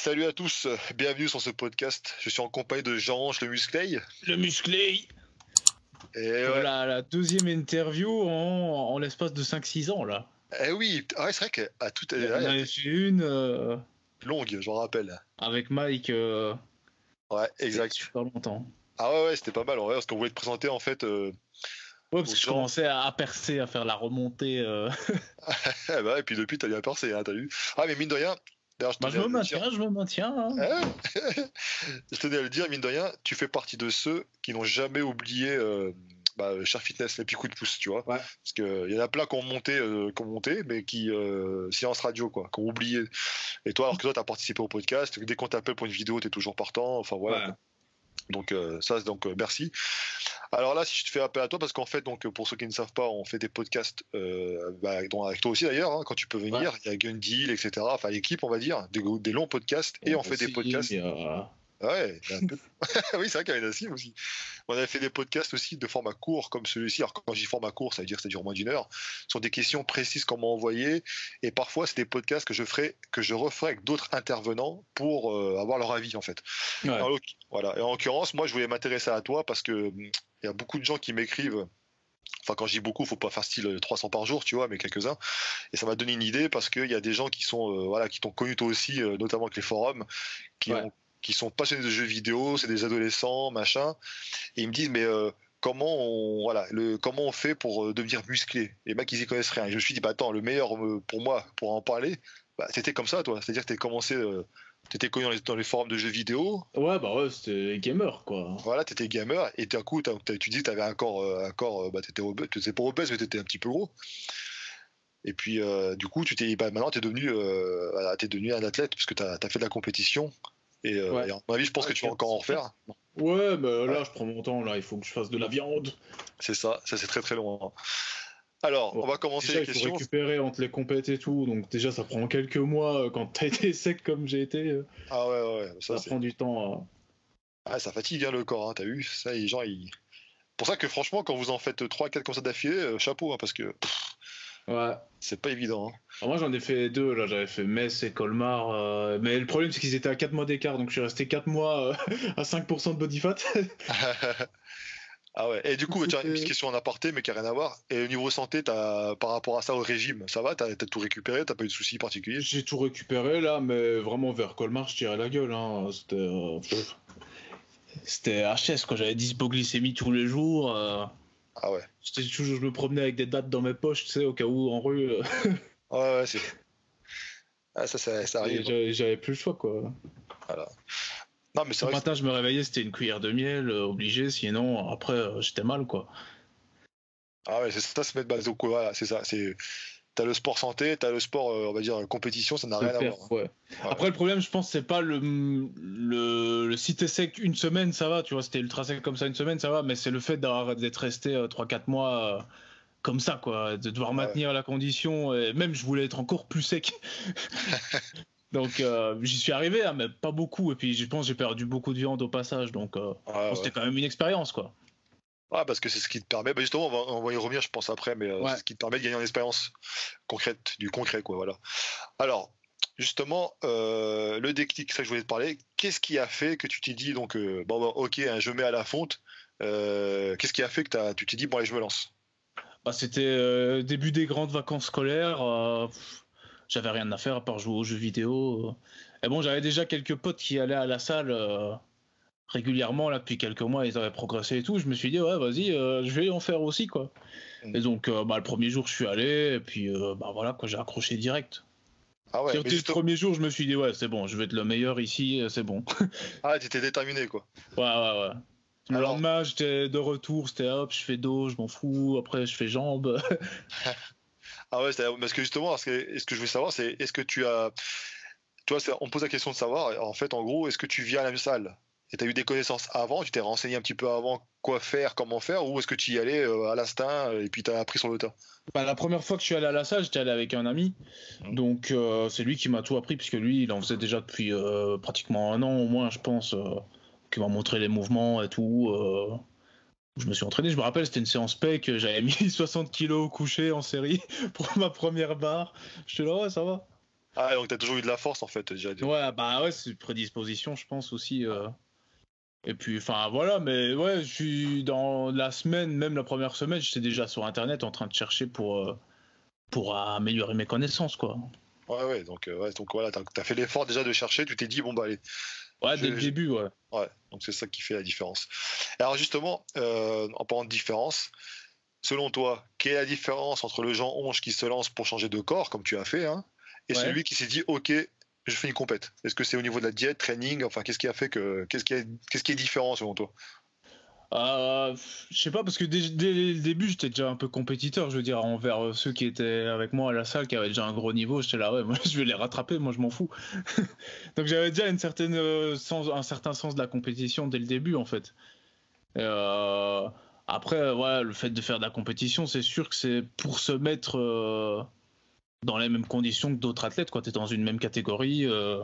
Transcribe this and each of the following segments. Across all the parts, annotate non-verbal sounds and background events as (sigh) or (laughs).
Salut à tous, bienvenue sur ce podcast. Je suis en compagnie de Jean-Ange le Musclé. Le Musclé Et voilà la deuxième interview en, en l'espace de 5-6 ans là. Eh oui, ah c'est vrai qu'à tout. On avait fait une euh, longue, je rappelle. avec Mike. euh, Ouais, exact. Super longtemps. Ah ouais, ouais c'était pas mal en vrai, parce qu'on voulait te présenter en fait. euh, Ouais, parce que je commençais à, percer, à faire la remontée. euh. (laughs) eh bah, et puis depuis, t'as bien percé, hein, t'as vu. Ah, mais mine de rien, d'ailleurs, je Bah, je me le dire- maintiens, je me maintiens. Hein (laughs) je tenais à le dire, mine de rien, tu fais partie de ceux qui n'ont jamais oublié euh, bah, Cher Fitness, les petits coups de pouce, tu vois. Ouais. Parce qu'il y en a plein qui ont monté, euh, qui ont monté mais qui, euh, silence radio, quoi, qui ont oublié. Et toi, alors que toi, tu as participé au podcast, dès qu'on t'appelle pour une vidéo, tu es toujours partant. Enfin, voilà. Ouais. Donc, euh, ça, donc, euh, merci. Alors là, si je te fais appel à toi, parce qu'en fait, donc, pour ceux qui ne savent pas, on fait des podcasts, euh, bah, dont- avec toi aussi d'ailleurs, hein, quand tu peux venir. Il y a Gun Deal, etc. Enfin, l'équipe, on va dire, des, des longs podcasts, et on fait des podcasts. il y a- Ouais, a un peu- (laughs) oui, c'est vrai qu'il y avait Nassim aussi. On avait fait des podcasts aussi de format court comme celui-ci. Alors, quand je dis format court, ça veut dire que ça dure moins d'une heure. Sur des questions précises qu'on m'a envoyées. Et parfois, c'est des podcasts que je, ferai, que je referai avec d'autres intervenants pour euh, avoir leur avis, en fait. Ouais. En voilà. Et en l'occurrence, moi, je voulais m'intéresser à toi parce que hum, il y a beaucoup de gens qui m'écrivent. Enfin, quand je dis beaucoup, faut pas faire style euh, 300 par jour, tu vois, mais quelques-uns. Et ça m'a donné une idée parce qu'il y a des gens qui sont, euh, voilà, qui t'ont connu toi aussi, euh, notamment avec les forums, qui, Ouais. ont- qui sont passionnés de jeux vidéo, c'est des adolescents, machin. Et ils me disent, mais euh, comment on, voilà, le, comment on fait pour euh, devenir musclé? Les mecs, ils y connaissent rien. Et je me suis dit, bah attends, le meilleur euh, pour moi, pour en parler, bah, c'était comme ça, toi. C'est-à-dire que tu commencé, tu étais connu dans les, dans les forums de jeux vidéo, Ouais, bah ouais, c'était gamer quoi. voilà, t'étais gamer et d'un coup, t'as- t'as- tu dis que t'avais un corps, euh, un corps, euh, bah, t'étais obèse, t'étais pas obèse, mais t'étais un petit peu gros. Et puis, euh, du coup, tu t'es, bah, maintenant, t'es devenu, euh, voilà, devenu un athlète puisque t'as as fait de la compétition. Et, euh, Ouais. et à mon avis, je pense Ouais, que tu vas encore en refaire. Ouais, bah là, je prends mon temps, là, il faut que je fasse de la viande. C'est ça, ça c'est très très long. hein. Alors, Bon, on va commencer Déjà, les il faut questions. récupérer entre les compètes et tout, donc déjà, ça prend quelques mois euh, quand t'as été (laughs) sec comme j'ai été. euh, Ah ouais, ouais, ça, prend du temps. euh. ah, ça fatigue hein, le corps, hein, t'as vu? Ça, les gens, ils. Pour ça que franchement, quand vous en faites 3-4 comme ça d'affilée, euh, chapeau, hein, parce que pff, Ouais. c'est pas évident. hein. Alors moi j'en ai fait deux, là j'avais fait Metz et Colmar, euh, mais le problème c'est qu'ils étaient à 4 mois d'écart, donc je suis resté 4 mois euh, (laughs) à 5% de body fat. (laughs) ah ouais. Et du coup, tiens, une C'était- petite question en aparté, mais qui n'a rien à voir. Et au niveau santé, as, par rapport à ça, au régime, ça va? T'as as tout récupéré? T'as pas eu de soucis particuliers? J'ai tout récupéré là, mais vraiment vers Colmar je tirais la gueule. Hein. C'était euh. C'était HS quoi, j'avais 10 hypoglycémie tous les jours. Ah ouais. toujours, je me promenais avec des dates dans mes poches, tu sais, au cas où en rue. euh, (laughs) Ouais, ouais, c'est. (laughs) Ah, ça, ça, arrive. j'avais j'avais plus le choix quoi. Voilà. Non, mais c'est que matin je me réveillais, c'était une cuillère de miel, euh, obligé, sinon après euh, j'étais mal quoi. Ah ouais, c'est ça, se mettre basé au. Voilà, c'est ça. C'est. T'as le sport santé, t'as le sport, euh, on va dire, compétition, ça n'a rien à faire, voir. hein. Après, le problème, je pense, c'est pas le, le, le si t'es sec une semaine, ça va, tu vois, c'était ultra sec comme ça une semaine, ça va, mais c'est le fait d'être resté euh, 3-4 mois euh, comme ça, quoi, de devoir Ouais. maintenir la condition, et même je voulais être encore plus sec. (laughs) donc euh, j'y suis arrivé, hein, mais pas beaucoup, et puis je pense j'ai perdu beaucoup de viande au passage, donc euh, ouais. c'était quand même une expérience, quoi. Ah, parce que c'est ce qui te permet. Bah justement, on va, on va y revenir, je pense, après, mais euh, Ouais. c'est ce qui te permet de gagner en expérience concrète, du concret, quoi, voilà. Alors, justement, euh, le déclic, ça que je voulais te parler. Qu'est-ce qui a fait que tu t'es dit, donc, euh, bon, bah, ok, hein, je mets à la fonte. Qu'est-ce qui a fait que t'as- tu t'es dit, bon, allez, je me lance? Bah, c'était début des grandes vacances scolaires. j'avais rien à faire à part jouer aux jeux vidéo. Et bon, j'avais déjà quelques potes qui allaient à la salle régulièrement là depuis quelques mois. Ils avaient progressé et tout. Je me suis dit ouais, vas-y, euh, je vais en faire aussi quoi. Mm. Et donc, euh, bah, le premier jour, je suis allé et puis euh, bah voilà quoi, j'ai accroché direct. Ah ouais, le premier jour, je me suis dit ouais, c'est bon, je vais être le meilleur ici, c'est bon. (laughs) ah, t'étais déterminé, quoi. ouais ouais ouais. Le Alors- lendemain, j'étais de retour, c'était hop, je fais dos, je m'en fous. Après, je fais jambes. (laughs) Ah ouais, c'est- parce que justement, ce que, ce que je voulais savoir, c'est est-ce que tu as. Toi, c'est- on me pose la question de savoir, en fait, en gros, est-ce que tu viens à la salle? Et tu as eu des connaissances avant, tu t'es renseigné un petit peu avant quoi faire, comment faire, ou est-ce que tu y allais euh, à l'instinct et puis tu as appris sur le tas? Bah, la première fois que je suis allé à la salle, j'étais allé avec un ami. Mhm. Donc euh, c'est lui qui m'a tout appris, puisque lui, il en faisait déjà depuis euh, pratiquement un an au moins, je pense, euh, qui m'a montré les mouvements et tout. euh. Je me suis entraîné, je me rappelle, c'était une séance PEC, j'avais mis (laughs) 60 kilos couché en série (laughs) pour ma première barre. J'étais là, ouais, ça va. Ah, donc t'as toujours eu de la force en fait, déjà. Ouais, bah ouais, c'est prédisposition, je pense aussi. Euh. Et puis, enfin voilà, mais ouais, je suis dans la semaine, même la première semaine, j'étais déjà sur internet en train de chercher pour, euh, pour améliorer mes connaissances, quoi. Ouais, ouais, donc, euh, ouais, donc voilà, t'as as fait l'effort déjà de chercher, tu t'es dit, bon bah allez. Ouais, dès le début, ouais. Ouais, donc c'est ça qui fait la différence. Alors justement, en parlant de différence, selon toi, quelle est la différence entre le Jean Onge qui se lance pour changer de corps, comme tu as fait, hein, et celui qui s'est dit ok je fais une compète Est-ce que c'est au niveau de la diète, training Enfin, qu'est-ce qui a fait que. Qu'est-ce qui, est différent selon toi? Euh, je sais pas parce que dès, le début j'étais déjà un peu compétiteur, je veux dire envers ceux qui étaient avec moi à la salle qui avaient déjà un gros niveau, j'étais là ouais (laughs) moi je vais les rattraper, moi je m'en fous. (laughs) Donc j'avais déjà une certaine euh, sens, un certain sens de la compétition dès le début en fait. Euh, après ouais le fait de faire de la compétition c'est sûr que c'est pour se mettre dans les mêmes conditions que d'autres athlètes. Quand tu es dans une même catégorie, euh,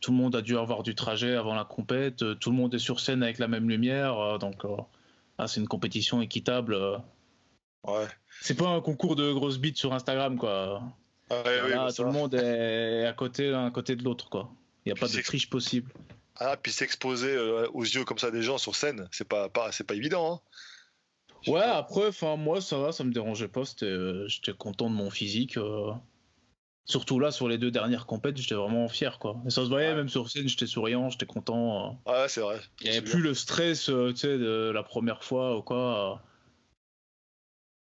tout le monde a dû avoir du trajet avant la compète, euh, tout le monde est sur scène avec la même lumière, euh, donc ah, c'est une compétition équitable. Ouais. C'est pas un concours de grosses bites sur Instagram, quoi. Bah tout le monde est à côté l'un à côté de l'autre, quoi. Il n'y a pas de triche possible. Ah, puis s'exposer aux yeux comme ça des gens sur scène, c'est pas, pas pas évident. Hein. Ouais, après, enfin moi ça va, ça me dérangeait pas. Euh, j'étais content de mon physique. Euh. Surtout là, sur les deux dernières compètes, j'étais vraiment fier, quoi. Et ça se voyait, même sur scène, j'étais souriant, j'étais content. Euh. Ouais, c'est vrai. Il n'y avait plus le stress, tu sais, de la première fois ou quoi.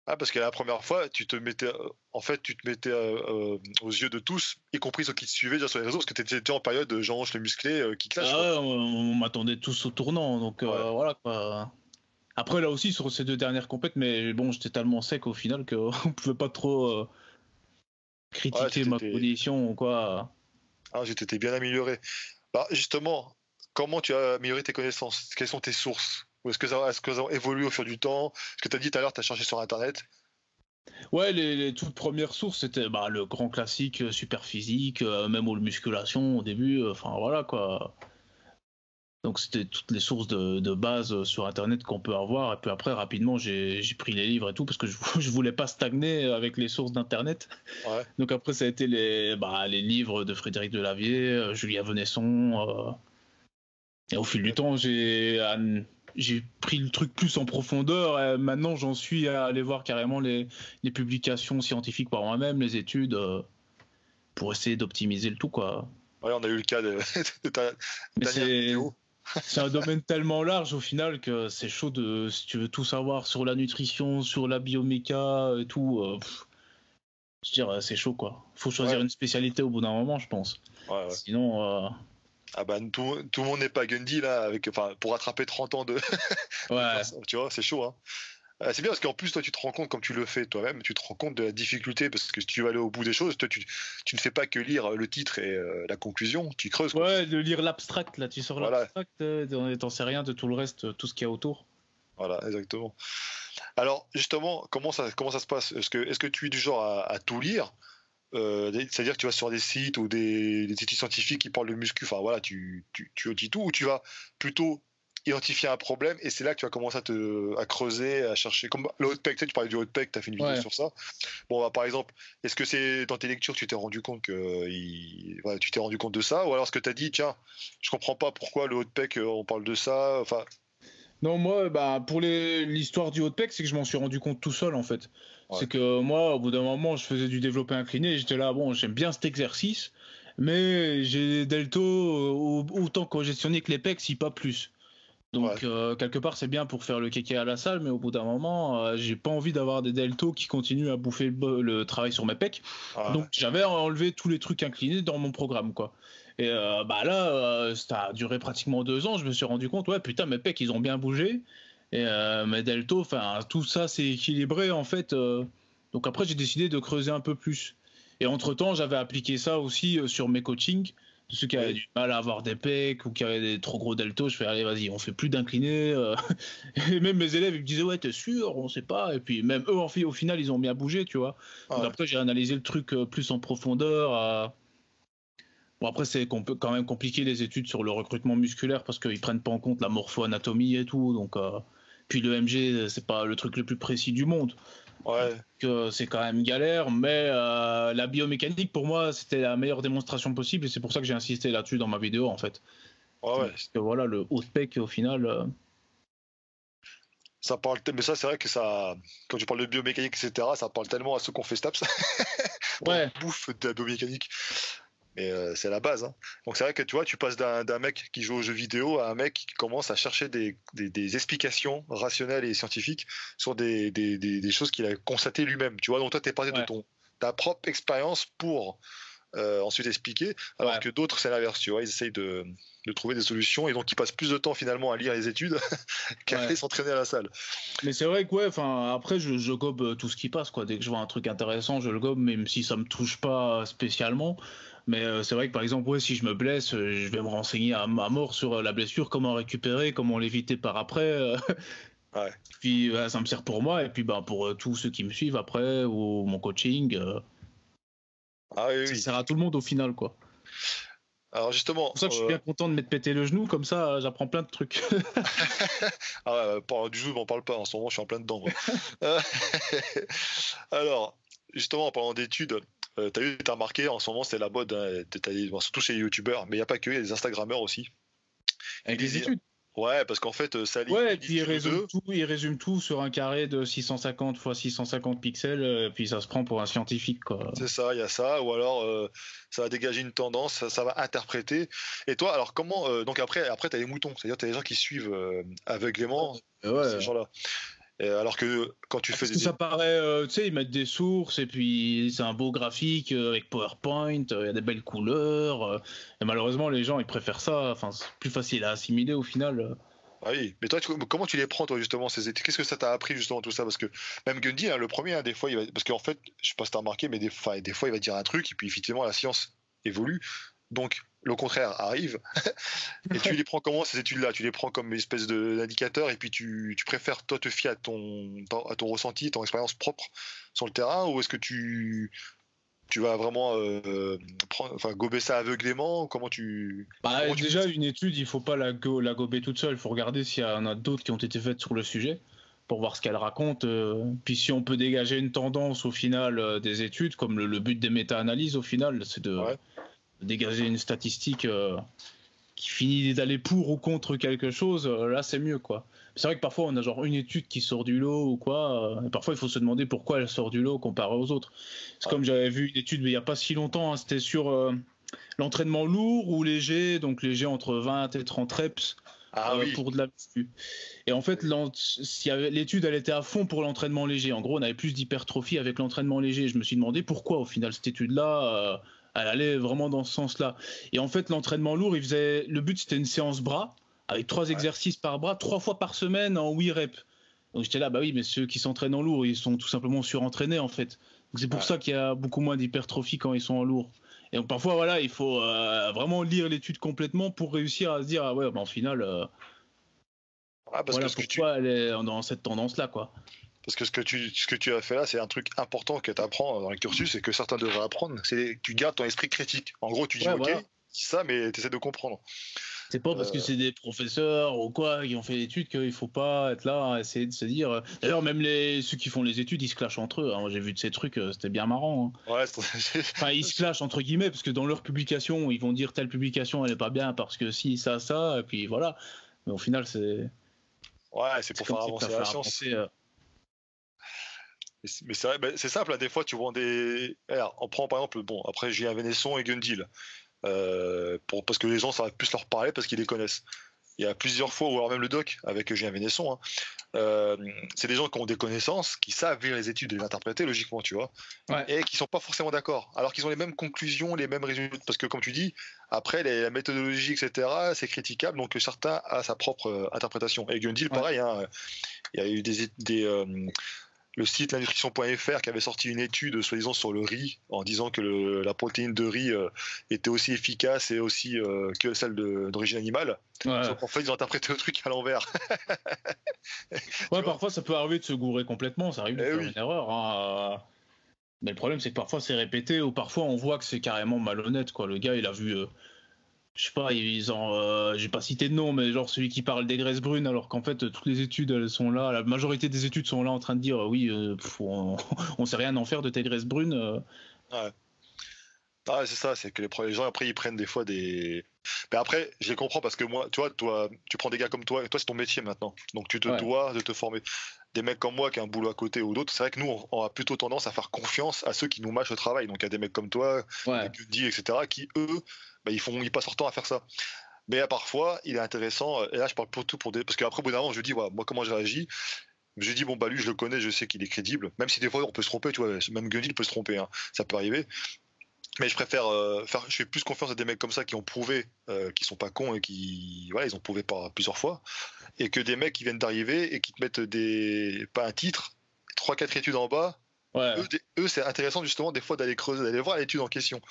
Ah, parce que la première fois, tu te mettais, en fait, tu te mettais aux yeux de tous, y compris ceux qui te suivaient déjà sur les réseaux, parce que tu étais en période de Jean le musclé qui clash. Ah ouais, on, m'attendait tous au tournant, donc voilà quoi. Après, là aussi, sur ces deux dernières compètes, mais bon, j'étais tellement sec au final qu'on (laughs) pouvait pas trop euh, critiquer ma condition ou quoi. Ah, j'étais bien amélioré. Bah, justement, comment tu as amélioré tes connaissances? Quelles sont tes sources? Est-ce que, ça, que évolué au fur du temps? Ce que tu as dit tout à l'heure, tu as cherché sur Internet Ouais, les, toutes premières sources, c'était bah, le grand classique euh, super physique, euh, même au musculation au début, enfin voilà quoi. Donc c'était toutes les sources de, base euh, sur Internet qu'on peut avoir. Et puis après, rapidement, j'ai pris les livres et tout parce que je, (laughs) je voulais pas stagner avec les sources d'Internet. Donc après, ça a été les, bah, les livres de Frédéric Delavier, euh, Julia Venesson. Euh. Et au fil du temps, j'ai j'ai pris le truc plus en profondeur. Et maintenant, j'en suis à aller voir carrément les, les publications scientifiques par moi-même, les études, pour essayer d'optimiser le tout. Quoi. Ouais, on a eu le cas de, (laughs) de ta dernière vidéo c'est un domaine tellement large au final que c'est chaud de si tu veux tout savoir sur la nutrition, sur la bioméca et tout. Euh, je veux dire, c'est chaud quoi. Faut choisir une spécialité au bout d'un moment, je pense. Sinon. Euh, ah bah tout, tout le monde n'est pas Gundy là, avec, enfin, pour rattraper 30 ans de. ouais. (laughs) tu vois, c'est chaud. Hein. Euh, c'est bien parce qu'en plus, toi, tu te rends compte, comme tu le fais toi-même, tu te rends compte de la difficulté parce que si tu veux aller au bout des choses, toi, tu, tu ne fais pas que lire le titre et euh, la conclusion, tu creuses. Ouais, de lire l'abstract, là, tu sors l'abstract, euh, t'en sais rien de tout le reste, tout ce qu'il y a autour. Voilà, exactement. Alors, justement, comment ça, comment ça se passe? Est-ce que, est que tu es du genre à, tout lire? C'est-à-dire que tu vas sur des sites ou des, des, études scientifiques qui parlent de muscu, enfin voilà, tu, tu, tu dis tout, ou tu vas plutôt identifier un problème et c'est là que tu vas commencer à, te, à creuser, à chercher. Comme le hot tu sais, tu parlais du hot pack, tu as fait une vidéo sur ça. Bon, bah, par exemple, est-ce que c'est dans tes lectures tu t'es rendu compte que tu t'es rendu compte de ça ou alors est-ce que tu as dit, tiens, je comprends pas pourquoi le hot pack, euh, on parle de ça enfin... Non, moi, bah, pour l'histoire du hot pack, c'est que je m'en suis rendu compte tout seul en fait. C'est que moi, au bout d'un moment, je faisais du développé incliné et j'étais là, bon, j'aime bien cet exercice, mais j'ai des deltos euh, autant congestionné que les pecs, si pas plus. Donc euh, quelque part c'est bien pour faire le kéké à la salle, mais au bout d'un moment, euh, j'ai pas envie d'avoir des deltos qui continuent à bouffer le, travail sur mes pecs. Donc j'avais enlevé tous les trucs inclinés dans mon programme, quoi. Et euh, bah là, ça a duré pratiquement deux ans. Je me suis rendu compte, ouais, putain, mes pecs ils ont bien bougé. Et mes deltos, enfin tout ça c'est équilibré en fait. donc après j'ai décidé de creuser un peu plus. Et entre temps, j'avais appliqué ça aussi sur mes coachings ceux qui avaient du mal à avoir des pecs ou qui avaient des trop gros deltos, je fais allez vas-y, on fait plus d'inclinés. Euh. (laughs) et même mes élèves ils me disaient ouais t'es sûr, on sait pas. Et puis même eux en fait, au final ils ont bien bougé, tu vois. après j'ai analysé le truc euh, plus en profondeur. Bon après c'est quand même compliqué les études sur le recrutement musculaire parce qu'ils prennent pas en compte la morpho-anatomie et tout. Donc euh, puis le MG c'est pas le truc le plus précis du monde. Que c'est quand même galère, mais euh, la biomécanique pour moi c'était la meilleure démonstration possible et c'est pour ça que j'ai insisté là-dessus dans ma vidéo en fait. Ouais, Parce que voilà, le haut spec au final. euh, Ça parle, mais ça, c'est vrai que ça, quand tu parles de biomécanique, etc., ça parle tellement à ceux qu'on fait STAPS. (laughs) Ouais. bouffe de la biomécanique. Mais euh, c'est la base. hein. Donc c'est vrai que tu vois, tu passes d'un mec qui joue aux jeux vidéo à un mec qui commence à chercher des, des- des explications rationnelles et scientifiques sur des, choses qu'il a constatées lui-même. Tu vois, donc toi, tu es passé de ton, ta propre expérience pour euh, ensuite expliquer, alors Ouais. que d'autres, c'est l'inverse. Tu vois, ils essayent de, de trouver des solutions et donc ils passent plus de temps finalement à lire les études (laughs) qu'à Ouais. aller s'entraîner à la salle. Mais c'est vrai que ouais, enfin après je, je gobe euh, tout ce qui passe quoi. Dès que je vois un truc intéressant, je le gobe, même si ça me touche pas spécialement. Mais euh, c'est vrai que par exemple, ouais, si je me blesse, euh, je vais me renseigner à, à mort sur euh, la blessure, comment récupérer, comment l'éviter par après. (laughs) Ouais. Puis ça me sert pour moi et puis bah, pour tous ceux qui me suivent après ou mon coaching, Ah oui, ça oui. sert à tout le monde au final quoi. Alors justement, C'est pour ça que je suis euh, bien content de m'être pété le genou, comme ça j'apprends plein de trucs. (laughs) (laughs) Ah ouais, parle- du jeu, on parle pas. En ce moment, je suis en plein dedans. Alors, justement, en parlant d'études, euh, t'as vu, t'as remarqué, en ce moment, c'est la mode, hein, t'as- t'as- bon, surtout chez les youtubeurs, mais il n'y a pas que, il y a des Instagrammeurs aussi. Avec les disent- études. Ouais, parce qu'en fait, euh, ça lit Ouais, et puis il résume tout, il résume tout sur un carré de 650 x 650 pixels, euh, puis ça se prend pour un scientifique, quoi. C'est ça, il y a ça, ou alors euh, ça va dégager une tendance, ça, ça va interpréter. Et toi, alors comment euh, Donc après, après tu as les moutons, c'est-à-dire tu as des gens qui suivent aveuglément ces gens-là. Et alors que quand tu fais des. ça paraît, euh, tu sais, ils mettent des sources, et puis c'est un beau graphique euh, avec PowerPoint, euh, il y a des belles couleurs, euh, et malheureusement les gens ils préfèrent ça, enfin c'est plus facile à assimiler au final. euh. Ah oui, mais toi, tu- comment tu les prends, toi, justement, ces études? Qu'est-ce que ça t'a appris, justement, tout ça? Parce que même Gundy, hein, le premier, hein, des fois, il va... parce qu'en fait, je sais pas si t'as remarqué, mais des... des fois, il va dire un truc, et puis effectivement, la science évolue. Donc, le contraire arrive. (laughs) et tu les prends comment, ces études-là? Tu les prends comme une espèce d'indicateur, et puis tu... tu préfères, toi, te fier à ton... à ton ressenti, ton expérience propre sur le terrain, ou est-ce que tu. Tu vas vraiment euh, prendre, enfin, gober ça aveuglément? Comment tu. Bah, Comment tu déjà, une étude, il faut pas la, go- la gober toute seule. Il faut regarder s'il y en a d'autres qui ont été faites sur le sujet pour voir ce qu'elle raconte. euh. Puis si on peut dégager une tendance au final euh, des études, comme le, le but des méta-analyses au final, c'est de, Ouais. Dégager une statistique euh, qui finit d'aller pour ou contre quelque chose, euh, là c'est mieux quoi. C'est vrai que parfois on a genre une étude qui sort du lot ou quoi, euh, et parfois il faut se demander pourquoi elle sort du lot comparé aux autres. C'est Ouais. comme j'avais vu une étude mais il n'y a pas si longtemps, hein, c'était sur euh, l'entraînement lourd ou léger, donc léger entre 20 et 30 reps Ah euh, oui, pour de la muscu. Et en fait, l'étude, elle était à fond pour l'entraînement léger. En gros, on avait plus d'hypertrophie avec l'entraînement léger. Je me suis demandé pourquoi, au final, cette étude-là, euh, elle allait vraiment dans ce sens-là. Et en fait, l'entraînement lourd, il faisait. Le but, c'était une séance bras avec trois exercices par bras, trois fois par semaine en 8 reps. Donc j'étais là, bah oui, mais ceux qui s'entraînent en lourd, ils sont tout simplement surentraînés en fait. C'est pour Ouais. ça qu'il y a beaucoup moins d'hypertrophie quand ils sont en lourd. Et donc parfois, voilà, il faut euh, vraiment lire l'étude complètement pour réussir à se dire, ah ouais, bah, en final, euh, Ah, parce voilà que ce que tu, pourquoi elle est dans cette tendance-là, quoi. Parce que ce que tu, ce que tu as fait là, c'est un truc important que tu apprends dans le cursus et que certains devraient apprendre. C'est que tu gardes ton esprit critique. En gros, tu dis Ouais, OK, voilà. c'est ça, mais tu essaies de comprendre. C'est pas parce que Euh. c'est des professeurs ou quoi qui ont fait l'étude qu'il faut pas être là à essayer de se dire. euh, D'ailleurs, même les ceux qui font les études, ils se clashent entre eux. hein. J'ai vu de ces trucs, euh, c'était bien marrant. hein. Ouais, c'est- (laughs) Enfin, ils se clashent entre guillemets parce que dans leur publication, ils vont dire telle publication elle est pas bien parce que si ça ça et puis voilà. Mais au final, c'est ouais, c'est pour faire avancer la science. euh, Mais c'est- ben, simple. hein, Des fois, tu vois des. Alors, on prend par exemple, bon, après Julien Vénesson et Gundil. Euh, pour, parce que les gens, ça va plus leur parler parce qu'ils les connaissent. Il y a plusieurs fois, ou alors même le doc avec Julien Vénesson, hein, euh, c'est des gens qui ont des connaissances, qui savent lire les études et les interpréter logiquement, tu vois, Ouais. et qui sont pas forcément d'accord, alors qu'ils ont les mêmes conclusions, les mêmes résultats, parce que comme tu dis, après les, la méthodologie, etc., c'est critiquable, donc certains a sa propre euh, interprétation. Et Gundil, Ouais. pareil, hein, il y a eu des, des euh, le site nutrition.fr qui avait sorti une étude soi-disant sur le riz en disant que le- la protéine de riz euh, était aussi efficace et aussi euh, que celle d'origine animale. ouais. Sauf qu'en fait, ils ont interprété le truc à l'envers. (laughs) Ouais, parfois ça peut arriver de se gourer complètement, ça arrive de Eh faire oui. une erreur. hein, euh. Mais le problème c'est que parfois c'est répété ou parfois on voit que c'est carrément malhonnête quoi. Le gars il a vu, euh, je sais pas, ils ont, euh, j'ai pas cité de nom, mais genre celui qui parle des graisses brunes, alors qu'en fait toutes les études elles sont là, la majorité des études sont là en train de dire oui, euh, on, (laughs) on, sait rien en faire de tes graisses brunes. Euh. Ouais. Ah, c'est ça, c'est que les, gens après ils prennent des fois des. Mais après, je les comprends parce que moi, tu vois, toi, tu prends des gars comme toi, et toi c'est ton métier maintenant, donc tu te dois de te former. Des mecs comme moi qui ont un boulot à côté ou d'autres, c'est vrai que nous on, a plutôt tendance à faire confiance à ceux qui nous mâchent le travail. Donc il y a des mecs comme toi, ouais. des etc., qui eux bah, ils, font, ils passent leur temps à faire ça. Mais parfois, il est intéressant, et là je parle pour tout, pour des... parce qu'après, au bout d'un moment, je dis, voilà, moi comment je réagis? Je dis bon bah lui je le connais, je sais qu'il est crédible, même si des fois on peut se tromper, tu vois, même Gundy peut se tromper, hein. ça peut arriver. Mais je préfère euh, faire, je fais plus confiance à des mecs comme ça qui ont prouvé, euh, qui sont pas cons et qui, voilà, ils ont prouvé par plusieurs fois, et que des mecs qui viennent d'arriver et qui te mettent des, pas un titre, trois quatre études en bas. Eux, eux c'est intéressant justement des fois d'aller creuser, d'aller voir l'étude en question.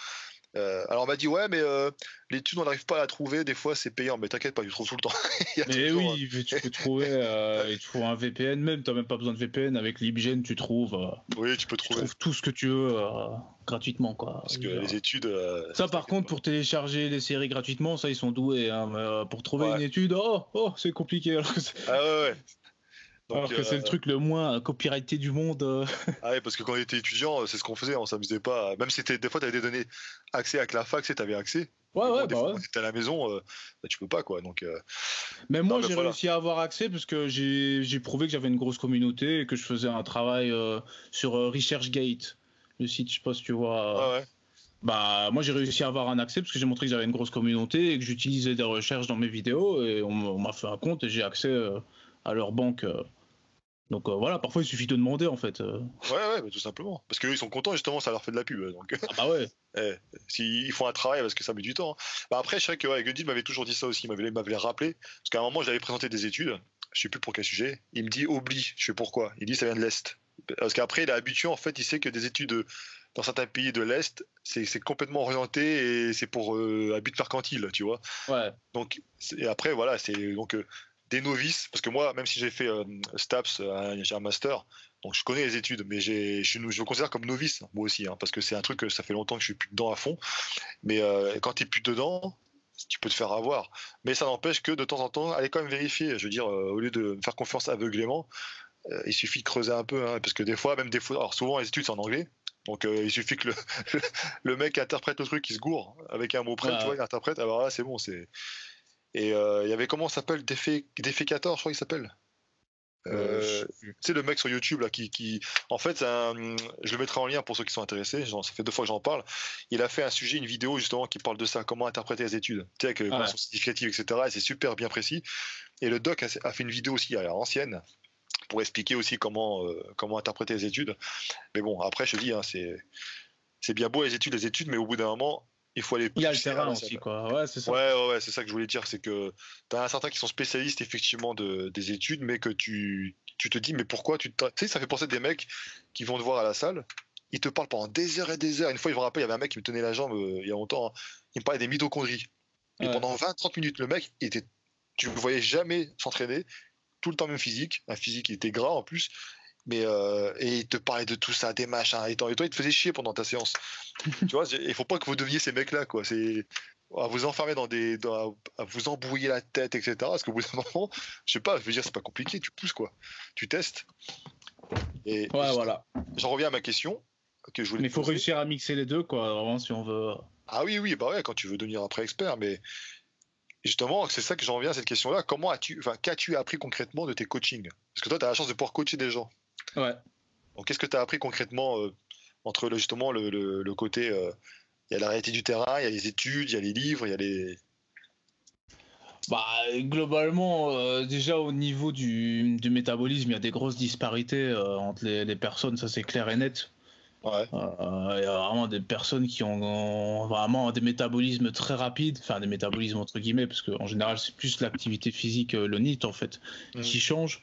Euh, alors on m'a dit ouais mais euh, l'étude on n'arrive pas à la trouver. Des fois c'est payant. Mais t'inquiète pas tu trouves tout le temps. (laughs) Mais oui tu peux trouver euh, (laughs) tu trouves un VPN même. T'as même pas besoin de VPN avec LibGen tu trouves oui tu peux trouver. tout ce que tu veux gratuitement quoi. Parce que les études ça par contre pour télécharger les séries gratuitement ça ils sont doués hein, pour trouver une étude oh, oh c'est compliqué ah ouais, ouais. Alors que c'est le euh, truc le moins copyrighté du monde. Euh. ah ouais, parce que quand on était étudiant, c'est ce qu'on faisait, on s'amusait pas. Même si des fois, tu avais des données accès avec la fac, tu avais accès. Ouais, ouais, bah ouais. à la maison, euh, bah, tu peux pas, quoi. Donc, Mais moi, j'ai réussi à avoir accès parce que j'ai prouvé que j'avais une grosse communauté et que je faisais un travail sur ResearchGate, le site, je sais pas si tu vois. ouais. Bah, moi j'ai réussi à avoir un accès parce que j'ai montré que j'avais une grosse communauté et que j'utilisais des recherches dans mes vidéos et on m'a fait un compte et j'ai accès à leur banque donc euh, voilà, parfois il suffit de demander en fait. Euh. Ouais, ouais, tout simplement. Parce qu'eux ils sont contents justement, ça leur fait de la pub. Donc... Ah bah ouais. (laughs) eh, ils font un travail parce que ça met du temps. Hein. Bah après, je sais que ouais, m'avait toujours dit ça aussi, il m'avait rappelé. Parce qu'à un moment j'avais présenté des études, je sais plus pour quel sujet. Il me dit oublie, je sais pourquoi? Il dit ça vient de l'Est. Parce qu'après il est habitué en fait, il sait que des études dans certains pays de l'Est, c'est complètement orienté et c'est pour euh, à but mercantile, tu vois. Ouais. Donc, et après, voilà, c'est donc des novices, parce que moi, même si j'ai fait euh, STAPS, euh, j'ai un master, donc je connais les études, mais je, je me considère comme novice, moi aussi, hein, parce que c'est un truc que ça fait longtemps que je suis plus dedans à fond. Mais euh, quand tu es plus dedans, tu peux te faire avoir. Mais ça n'empêche que de temps en temps, aller quand même vérifier. Je veux dire, au lieu de me faire confiance aveuglément, il suffit de creuser un peu, hein, parce que des fois, même des fois, alors souvent les études c'est en anglais, donc il suffit que (laughs) le, le, mec interprète le truc, il se gourre avec un mot près, tu vois, il interprète, alors là c'est bon, c'est et euh, il y avait comment s'appelle? Défécator, je crois qu'il s'appelle. Euh, c'est le mec sur YouTube là qui, qui... en fait je le mettrai en lien pour ceux qui sont intéressés ça fait deux fois que j'en parle. Il a fait un sujet une vidéo justement qui parle de ça comment interpréter les études. Tu sais avec ah significative etc et c'est super bien précis. Et le doc a, fait une vidéo aussi à ancienne pour expliquer aussi comment euh, comment interpréter les études. Mais bon après je te dis hein, c'est c'est bien beau les études les études mais au bout d'un moment il faut aller il y a le terrain aussi quoi. Ouais c'est ça. Ouais ouais, c'est ça que je voulais dire c'est que tu as certains qui sont spécialistes effectivement de, des études mais que tu, tu te dis mais pourquoi tu tu sais ça fait penser des mecs qui vont te voir à la salle ils te parlent pendant des heures et des heures. Une fois je me rappelle il y avait un mec qui me tenait la jambe euh, il y a longtemps hein. il me parlait des mitochondries. Et pendant 20-30 minutes le mec était tu ne le voyais jamais s'entraîner. Tout le temps même physique. Un physique qui était gras en plus mais euh, et il te parlait de tout ça, des machins, et toi, il te faisait chier pendant ta séance. (laughs) tu vois, il faut pas que vous deveniez ces mecs-là, quoi. C'est à vous enfermer dans des, à vous embrouiller la tête, etc. Parce qu'au bout d'un moment, je sais pas, je veux dire, c'est pas compliqué, tu pousses quoi, tu testes. Et ouais, voilà. J'en reviens à ma question que je voulais. Mais il faut réussir à mixer les deux, quoi, vraiment, si on veut. Ah oui, oui, bah ouais, quand tu veux devenir après expert, mais justement, c'est ça que j'en reviens à cette question-là. Comment as-tu, enfin, qu'as-tu appris concrètement de tes coachings? Parce que toi, tu as la chance de pouvoir coacher des gens. Ouais. Donc, qu'est-ce que tu as appris concrètement euh, entre le, justement le, le, côté. Euh, il y a la réalité du terrain, il y a les études, il y a les livres, il y a les. Bah, globalement, euh, déjà au niveau du, du, métabolisme, il y a des grosses disparités entre les, les, personnes, ça c'est clair et net. Ouais. il y a vraiment des personnes qui ont, vraiment des métabolismes très rapides, enfin des métabolismes entre guillemets, parce qu'en général c'est plus l'activité physique, le NIT en fait, mmh. qui change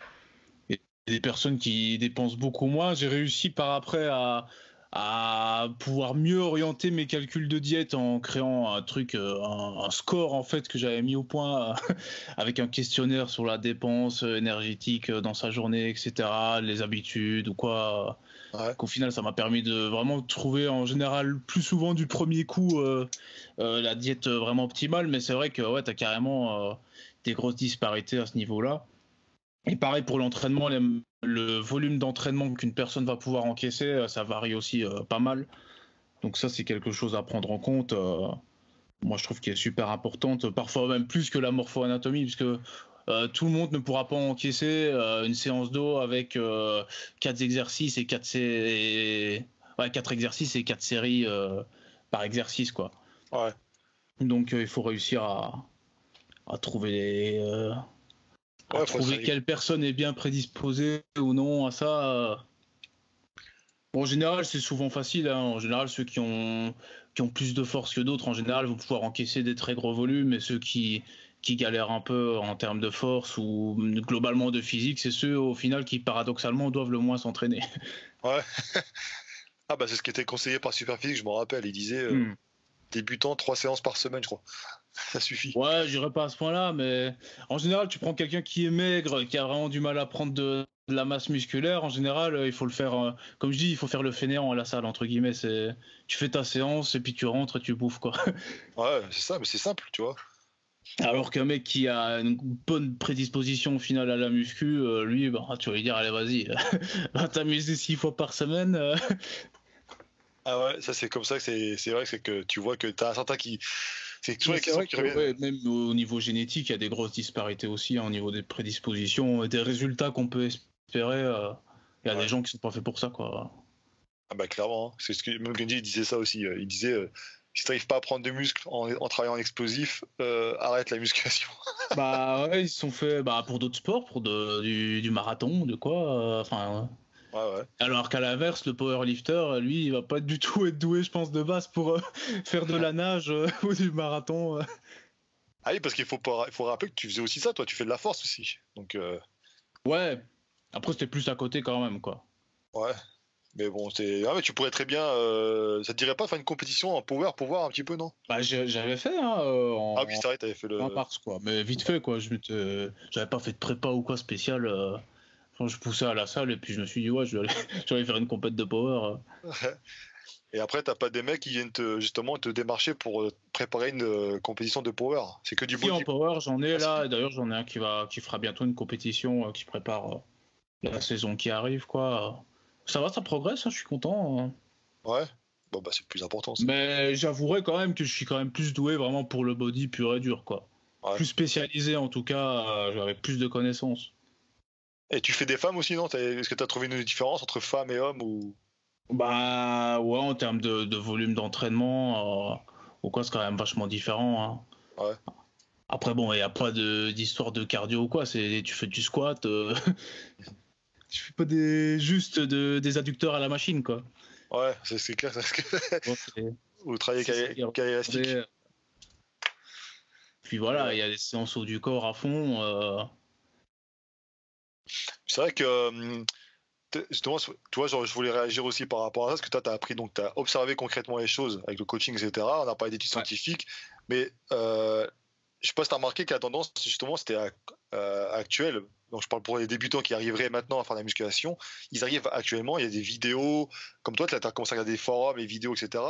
des personnes qui dépensent beaucoup moins. J'ai réussi par après à, à pouvoir mieux orienter mes calculs de diète en créant un truc, euh, un, score en fait que j'avais mis au point (laughs) avec un questionnaire sur la dépense énergétique dans sa journée, etc., les habitudes ou quoi. Qu'au final, ça m'a permis de vraiment trouver en général plus souvent du premier coup euh, euh, la diète vraiment optimale. Mais c'est vrai que ouais, tu as carrément des grosses disparités à ce niveau-là. Et pareil pour l'entraînement, le volume d'entraînement qu'une personne va pouvoir encaisser, euh, ça varie aussi euh, pas mal. Donc ça, c'est quelque chose à prendre en compte. Euh, moi, je trouve qu'il est super importante, parfois même plus que la morpho-anatomie, puisque tout le monde ne pourra pas encaisser une séance d'eau avec quatre exercices et quatre, exercices et quatre séries par exercice, quoi. Ouais. Donc il faut réussir à, à trouver les trouver quelle personne est bien prédisposée ou non à ça. Euh. en général, c'est souvent facile. Hein. En général, ceux qui ont, qui ont plus de force que d'autres, en général, vont pouvoir encaisser des très gros volumes. Et ceux qui, qui galèrent un peu en termes de force ou globalement de physique, c'est ceux au final qui paradoxalement doivent le moins s'entraîner. (laughs) Ouais. ah bah c'est ce qui était conseillé par Superphysique, je m'en rappelle. Il disait euh, hmm. débutant trois séances par semaine, je crois. (laughs) ça suffit. Ouais, j'irai pas à ce point-là, mais en général, tu prends quelqu'un qui est maigre, qui a vraiment du mal à prendre de, la masse musculaire. En général, euh, il faut le faire, euh, comme je dis, il faut faire le fainéant à la salle, entre guillemets. C'est, tu fais ta séance et puis tu rentres et tu bouffes, quoi. (laughs) Ouais, c'est ça, mais c'est simple, tu vois. Alors qu'un mec qui a une bonne prédisposition au final à la muscu, euh, lui, bah, tu vas lui dire, allez, vas-y, (laughs) va t'amuser six fois par semaine. Ah ouais, ça c'est comme ça que c'est, vrai que c'est que tu vois que tu as un certain qui c'est même au niveau génétique, il y a des grosses disparités aussi hein, au niveau des prédispositions et des résultats qu'on peut espérer. Euh, il y a des gens qui sont pas faits pour ça, quoi. Ah bah clairement, hein. c'est ce que même Gundy disait ça aussi. Euh, il disait euh, si tu n'arrives pas à prendre de muscles en, travaillant en explosif, arrête la musculation. (laughs) bah ouais, ils se sont faits bah, pour d'autres sports, pour du, du, marathon, de quoi. Enfin, alors qu'à l'inverse, le powerlifter, lui, il va pas du tout être doué, je pense, de base pour euh, (laughs) faire de la nage euh, (laughs) ou du marathon. Euh. Ah oui, parce qu'il faut, rappeler que tu faisais aussi ça, toi, tu fais de la force aussi. Donc, Ouais, après, c'était plus à côté quand même, quoi. Ouais. Mais bon, c'est. Ah, mais tu pourrais très bien. Ça te dirait pas faire une compétition en power pour voir un petit peu, non? Bah, j'avais fait, hein. En... Ah oui, c'est vrai, t'avais fait le. En mars, quoi. Mais vite fait, quoi. Je J'avais pas fait de prépa ou quoi spécial je poussais à la salle et puis je me suis dit, ouais, je vais aller, (laughs) faire une compète de power. Et après, t'as pas des mecs qui viennent te, justement te démarcher pour euh, préparer une euh, compétition de power. C'est que du si, en power, j'en ai là. D'ailleurs, j'en ai un qui va, qui fera bientôt une compétition, euh, qui prépare la saison qui arrive, quoi. Ça va, ça progresse. Hein, je suis content. Hein. Ouais. Bon bah c'est le plus important. Mais j'avouerai quand même que je suis quand même plus doué vraiment pour le body pur et dur, quoi. Plus spécialisé en tout cas, avec plus de connaissances. Et tu fais des femmes aussi, non? Est-ce que tu as trouvé une différence entre femmes et hommes ou... Bah ouais, en termes de, volume d'entraînement, euh, ou quoi, c'est quand même vachement différent. Hein. Ouais. Après, bon, il n'y a pas d'histoire de, cardio ou quoi, c'est tu fais du squat, euh, (laughs) tu fais pas des, juste de, des adducteurs à la machine, quoi. Ouais, c'est clair. Que... ou travailler élastique. Puis voilà, il y a des séances au du corps à fond. Euh, c'est vrai que hum, justement, toi, je voulais réagir aussi par rapport à ça, parce que toi, tu as appris, donc tu as observé concrètement les choses avec le coaching, etc. On a parlé d'études scientifiques, mais euh, je sais pas si tu as remarqué que la tendance, justement, c'était euh, actuelle. Donc, je parle pour les débutants qui arriveraient maintenant à faire de la musculation. Ils arrivent actuellement, il y a des vidéos, comme toi, tu as commencé à regarder des forums, les vidéos, etc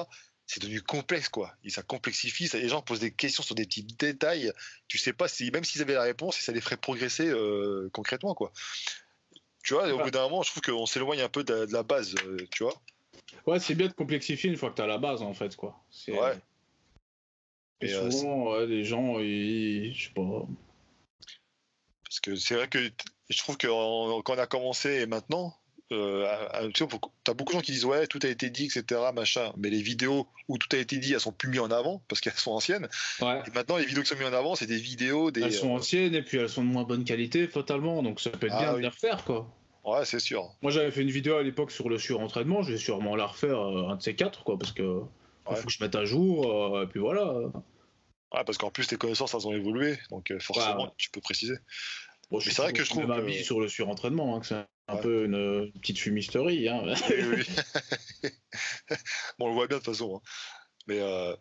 c'est devenu complexe, quoi. Et ça complexifie. Ça, les gens posent des questions sur des petits détails. Tu sais pas si, même s'ils avaient la réponse, si ça les ferait progresser euh, concrètement, quoi. Tu vois, au bout d'un moment, je trouve qu'on s'éloigne un peu de, la base, euh, tu vois. Ouais, c'est bien de complexifier une fois que tu as la base, en fait, quoi. Ouais. Et, euh, souvent, les gens, ils... je sais pas. Parce que c'est vrai que je trouve que quand on a commencé et maintenant, euh, tu as beaucoup de gens qui disent ouais tout a été dit etc machin. Mais les vidéos où tout a été dit elles sont plus mises en avant parce qu'elles sont anciennes. Et maintenant les vidéos qui sont mises en avant c'est des vidéos des elles sont euh, anciennes et puis elles sont de moins bonne qualité fatalement donc ça peut être ah bien de les refaire quoi. Ouais c'est sûr. Moi j'avais fait une vidéo à l'époque sur le surentraînement. Je vais sûrement la refaire euh, un de ces quatre quoi parce que faut que je mette à jour et puis voilà. Ouais parce qu'en plus tes connaissances elles ont évolué. Donc forcément tu peux préciser Bon, c'est vrai que je trouve. vie sur le surentraînement, hein, que c'est un peu une, petite fumisterie. Hein. Oui, oui. (laughs) bon, on le voit bien de toute façon. Hein. Mais euh,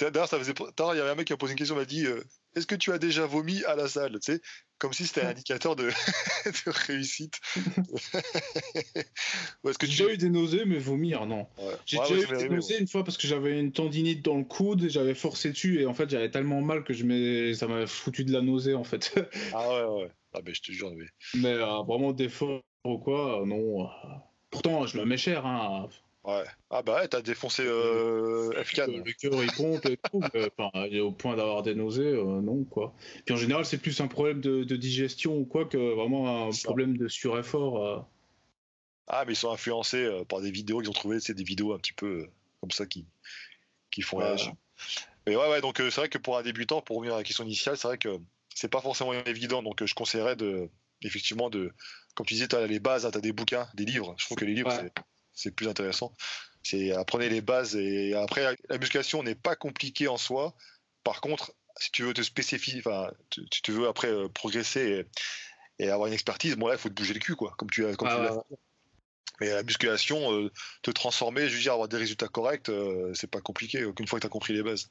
d'ailleurs, ça faisait. il y avait un mec qui a posé une question, m'a dit euh, Est-ce que tu as déjà vomi à la salle? Tu sais Comme si c'était un indicateur de, (laughs) de réussite. (laughs) J'ai déjà eu des nausées, mais vomir, non. J'ai déjà eu des nausées une fois parce que j'avais une tendinite dans le coude, j'avais forcé dessus et en fait j'avais tellement mal que je ça m'a foutu de la nausée en fait. ah ouais, ouais. Ah, mais je te jure, mais. Mais euh, vraiment, d'effort ou quoi, non. Pourtant, je le mets cher, hein. Ouais. Ah bah ouais, t'as défoncé euh, F4. Le cœur il pompe et tout, enfin, au point d'avoir des nausées, euh, non quoi. Puis en général, c'est plus un problème de, digestion ou quoi que vraiment un problème de sureffort. Euh. Ah mais ils sont influencés par des vidéos qu'ils ont trouvé, c'est des vidéos un petit peu comme ça qui, qui font réagir. Mais ouais ouais, donc c'est vrai que pour un débutant, pour revenir à la question initiale, c'est vrai que c'est pas forcément évident, donc je conseillerais de effectivement de, comme tu disais, tu as les bases, hein, tu as des bouquins, des livres. Je trouve que les livres, c'est plus intéressant. C'est apprenez les bases et après la musculation n'est pas compliquée en soi. Par contre, si tu veux te spécifier, enfin, tu, tu, veux après euh, progresser et, avoir une expertise, bon là, il faut te bouger le cul, quoi, comme tu, comme tu Mais la musculation, euh, te transformer, je veux dire, avoir des résultats corrects, euh, c'est pas compliqué, une fois que tu as compris les bases.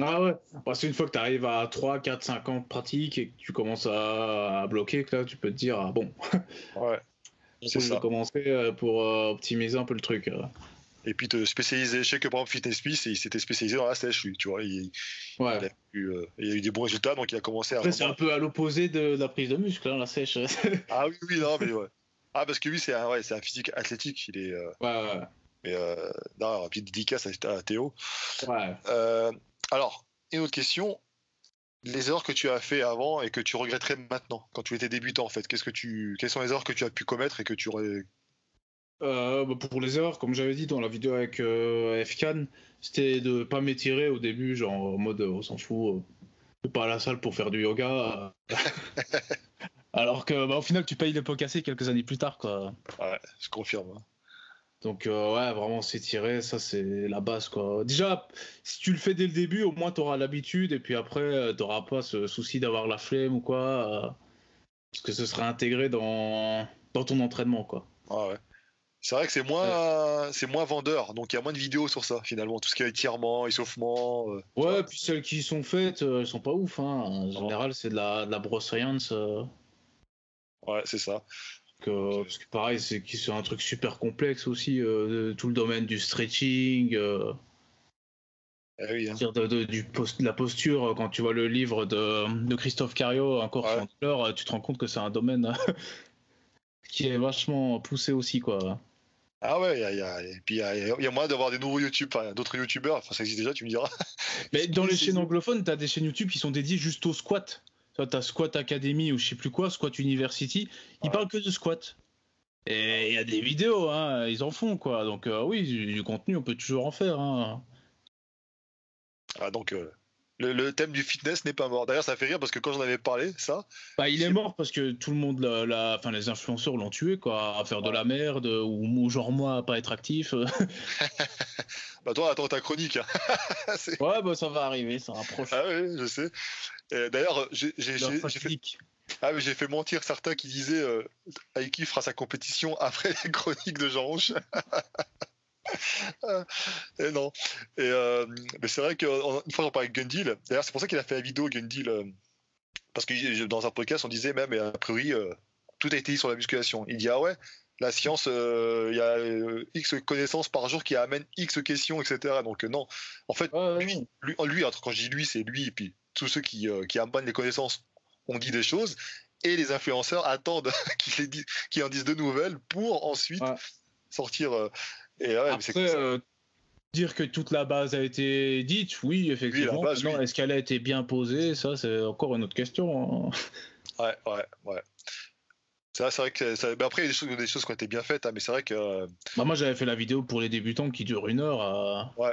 Ah ouais, parce qu'une fois que tu arrives à 3, 4, 5 ans de pratique et que tu commences à, bloquer, que là, tu peux te dire, ah bon. ouais. C'est ça. commencer euh, pour euh, optimiser un peu le truc. Euh. Et puis te spécialiser. Je sais que par exemple Fitness Peace, il s'était spécialisé dans la sèche, lui, tu vois. Il, ouais. il, a eu, il, a eu, des bons résultats, donc il a commencé à. Après, c'est un peu à l'opposé de, la prise de muscle, hein, la sèche. (laughs) ah oui, oui, non, mais ouais. Ah, parce que lui, c'est un, ouais, un physique athlétique. Il est. ouais, ouais. Mais euh, non, petite dédicace à, Théo. Ouais. alors, une autre question les erreurs que tu as fait avant et que tu regretterais maintenant quand tu étais débutant en fait? Qu'est-ce que tu, quelles sont les erreurs que tu as pu commettre et que tu aurais euh, bah, pour les erreurs, comme j'avais dit dans la vidéo avec euh, FCAN, c'était de pas m'étirer au début, genre en mode on s'en fout, euh, pas à la salle pour faire du yoga. (laughs) Alors que bah, au final, tu payes les pots cassés quelques années plus tard. Quoi. Ouais, je confirme. Hein. Donc euh, ouais, vraiment s'étirer, ça c'est la base quoi. Déjà, si tu le fais dès le début, au moins tu auras l'habitude et puis après euh, tu n'auras pas ce souci d'avoir la flemme ou quoi, euh, parce que ce sera intégré dans, dans ton entraînement quoi. Ah ouais. C'est vrai que c'est moins, c'est moins vendeur, donc il y a moins de vidéos sur ça finalement, tout ce qui est étirement, échauffement. ouais, puis celles qui sont faites, elles sont pas ouf. Hein. En général, c'est de la, de la broscience. Ouais, c'est ça parce que pareil, c'est c'est un truc super complexe aussi, euh, tout le domaine du stretching. Euh, oui, hein. de, du la posture, euh, quand tu vois le livre de, Christophe Cario, encore sur l'heure, tu te rends compte que c'est un domaine (laughs) qui est vachement poussé aussi, quoi. Ah ouais, y a, et puis il y a, y a moyen d'avoir des nouveaux YouTube, d'autres YouTubeurs, enfin ça existe déjà, tu me diras. Mais (laughs) dans les chaînes anglophones, tu as des chaînes YouTube qui sont dédiées juste au squat. Tu as Squat Academy ou je sais plus quoi, Squat University, ils parlent que de squat. Et il y a des vidéos, hein, ils en font quoi. Donc euh, oui, du, contenu, on peut toujours en faire. Hein. Ah, donc euh, le, thème du fitness n'est pas mort. D'ailleurs, ça fait rire parce que quand j'en avais parlé, ça. Bah, il est mort parce que tout le monde, la, enfin, les influenceurs l'ont tué, quoi, à faire de la merde ou, genre moi à pas être actif. (laughs) bah, toi, attends ta chronique. Hein. (laughs) ouais, bah, ça va arriver, ça rapproche. Ah oui, je sais. D'ailleurs, j'ai fait... Ah, j'ai fait mentir certains qui disaient euh, Aiki fera sa compétition après les (laughs) chroniques de Jean Roche. Et non. Et euh, mais c'est vrai qu'une fois j'en parlais avec Gundil, d'ailleurs c'est pour ça qu'il a fait la vidéo Gundil, euh, parce que dans un podcast on disait même, a priori, euh, tout a été dit sur la musculation. Il dit ah ouais, la science, il y a X connaissances par jour qui amènent X questions, etc. Donc non. En fait, lui, lui, lui, quand je dis lui, c'est lui et puis tous ceux qui, qui amènent les connaissances ont dit des choses et les influenceurs attendent (laughs) qu'ils en disent de nouvelles pour ensuite sortir et Après, euh, dire que toute la base a été dite, oui, effectivement. Est-ce qu'elle a été bien posée Ça, c'est encore une autre question. Hein. (laughs) Ouais, ouais, ouais. C'est vrai que ça... après, il y a des choses, des choses qui ont été bien faites, hein, mais c'est vrai que. Euh, bah, moi, j'avais fait la vidéo pour les débutants qui dure une heure. Euh. Ouais.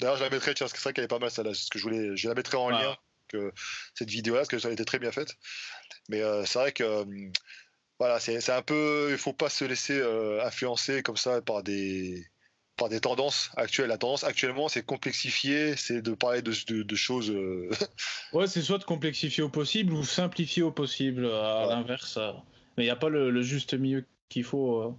D'ailleurs, je la mettrai, tiens, parce que c'est vrai qu'elle est pas mal. Ce que je voulais, je la mettrai en lien, que cette vidéo-là, parce que ça a été très bien faite. Mais c'est vrai que voilà, c'est un peu, il faut pas se laisser euh, influencer comme ça par des par des tendances actuelles. La tendance actuellement, c'est complexifier, c'est de parler de, de, choses. Euh, (laughs) ouais, c'est soit de complexifier au possible ou simplifier au possible, à l'inverse. Mais il n'y a pas le, juste milieu qu'il faut. Euh.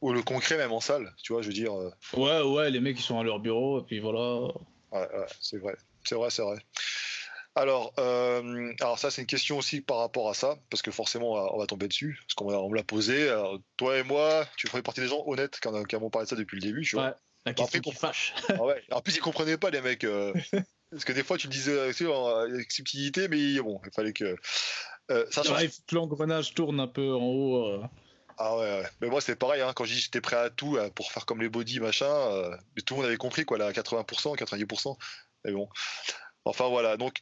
Ou le concret, même en salle, tu vois, je veux dire. Ouais, ouais, les mecs, ils sont à leur bureau, et puis voilà. Ouais, ouais, c'est vrai. C'est vrai, c'est vrai. Alors, alors ça, c'est une question aussi par rapport à ça, parce que forcément, on va, tomber dessus, parce qu'on me l'a posé. toi et moi, tu ferais partie des gens honnêtes qui, ont parlé de ça depuis le début, tu vois. Ouais. La question qui fâche. Ah ouais. En plus, ils comprenaient pas, les mecs. Euh, (laughs) parce que des fois, tu disais avec subtilité, mais bon, il fallait que. Euh, ça change... que l'engrenage tourne un peu en haut. Euh. Ah ouais, mais moi c'est pareil, hein, quand je dis j'étais prêt à tout pour faire comme les body machin, mais tout le monde avait compris quoi, là, 80%, 90%. Mais bon. Enfin voilà, donc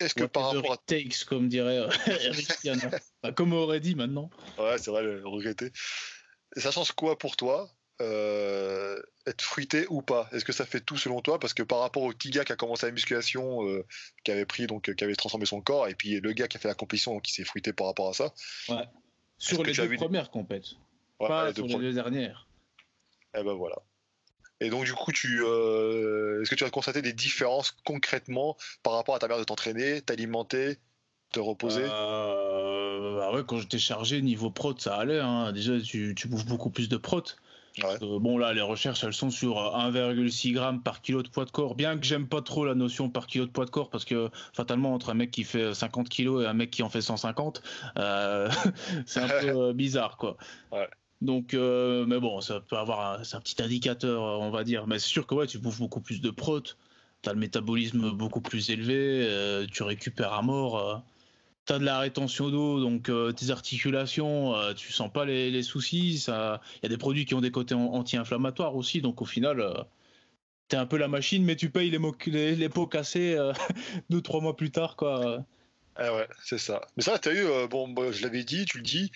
est-ce que par rapport à. takes, comme dirait (laughs) Eric (laughs) comme aurait dit maintenant. Ouais, c'est vrai, le regretter. ça change quoi pour toi euh, être fruité ou pas? Est-ce que ça fait tout selon toi? Parce que par rapport au petit gars qui a commencé la musculation, euh, qui avait pris donc qui avait transformé son corps, et puis le gars qui a fait la compétition, qui s'est fruité par rapport à ça. Ouais. Sur les deux premières compétitions, pas sur les deux dernières. Eh ben voilà. Et donc du coup, tu, euh, est-ce que tu as constaté des différences concrètement par rapport à ta manière de t'entraîner, t'alimenter, te reposer? Bah ouais, quand j'étais chargé niveau prot, ça allait. Hein. Déjà, tu, tu bouffes beaucoup plus de prot. Euh, bon, là, les recherches, elles sont sur 1,6 g par kilo de poids de corps. Bien que j'aime pas trop la notion par kilo de poids de corps, parce que fatalement, entre un mec qui fait 50 kg et un mec qui en fait 150, euh, (laughs) c'est un peu euh, bizarre, quoi. Donc, mais bon, ça peut avoir un, petit indicateur, on va dire. Mais c'est sûr que ouais, tu bouffes beaucoup plus de prot, tu as le métabolisme beaucoup plus élevé, tu récupères à mort tu as de la rétention d'eau, donc euh, tes articulations, euh, tu sens pas les, soucis. Il y a des produits qui ont des côtés anti-inflammatoires aussi, donc au final, euh, tu es un peu la machine, mais tu payes les, les, pots cassés (laughs) deux, trois mois plus tard. quoi. Ah ouais, c'est ça. Mais ça, tu as eu, bon, je l'avais dit, tu le dis,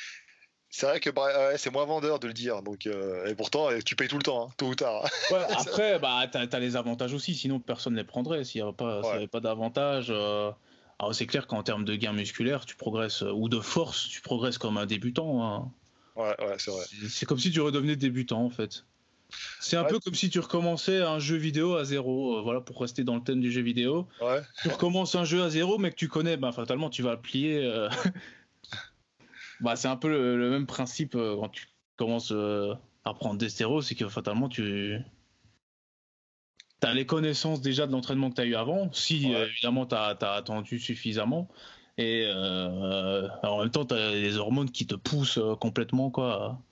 c'est vrai que bah, c'est moins vendeur de le dire, donc et pourtant tu payes tout le temps, hein, tôt ou tard. Ouais, (laughs) après, bah, tu as, les avantages aussi, sinon personne ne les prendrait s'il n'y avait pas, pas d'avantages. Alors c'est clair qu'en termes de gain musculaire, tu progresses, euh, ou de force, tu progresses comme un débutant. Hein. Ouais, ouais, c'est vrai. C'est comme si tu redevenais débutant en fait. C'est un peu comme si tu recommençais un jeu vidéo à zéro, euh, voilà, pour rester dans le thème du jeu vidéo. Ouais. Tu recommences un jeu à zéro, mais que tu connais, ben, fatalement, tu vas plier. Euh. Bah, c'est un peu le, même principe quand tu commences à prendre des stéros, c'est que fatalement, tu, as les connaissances déjà de l'entraînement que tu as eu avant, si évidemment tu as, attendu suffisamment. Et euh, en même temps, tu as les hormones qui te poussent euh, complètement. quoi.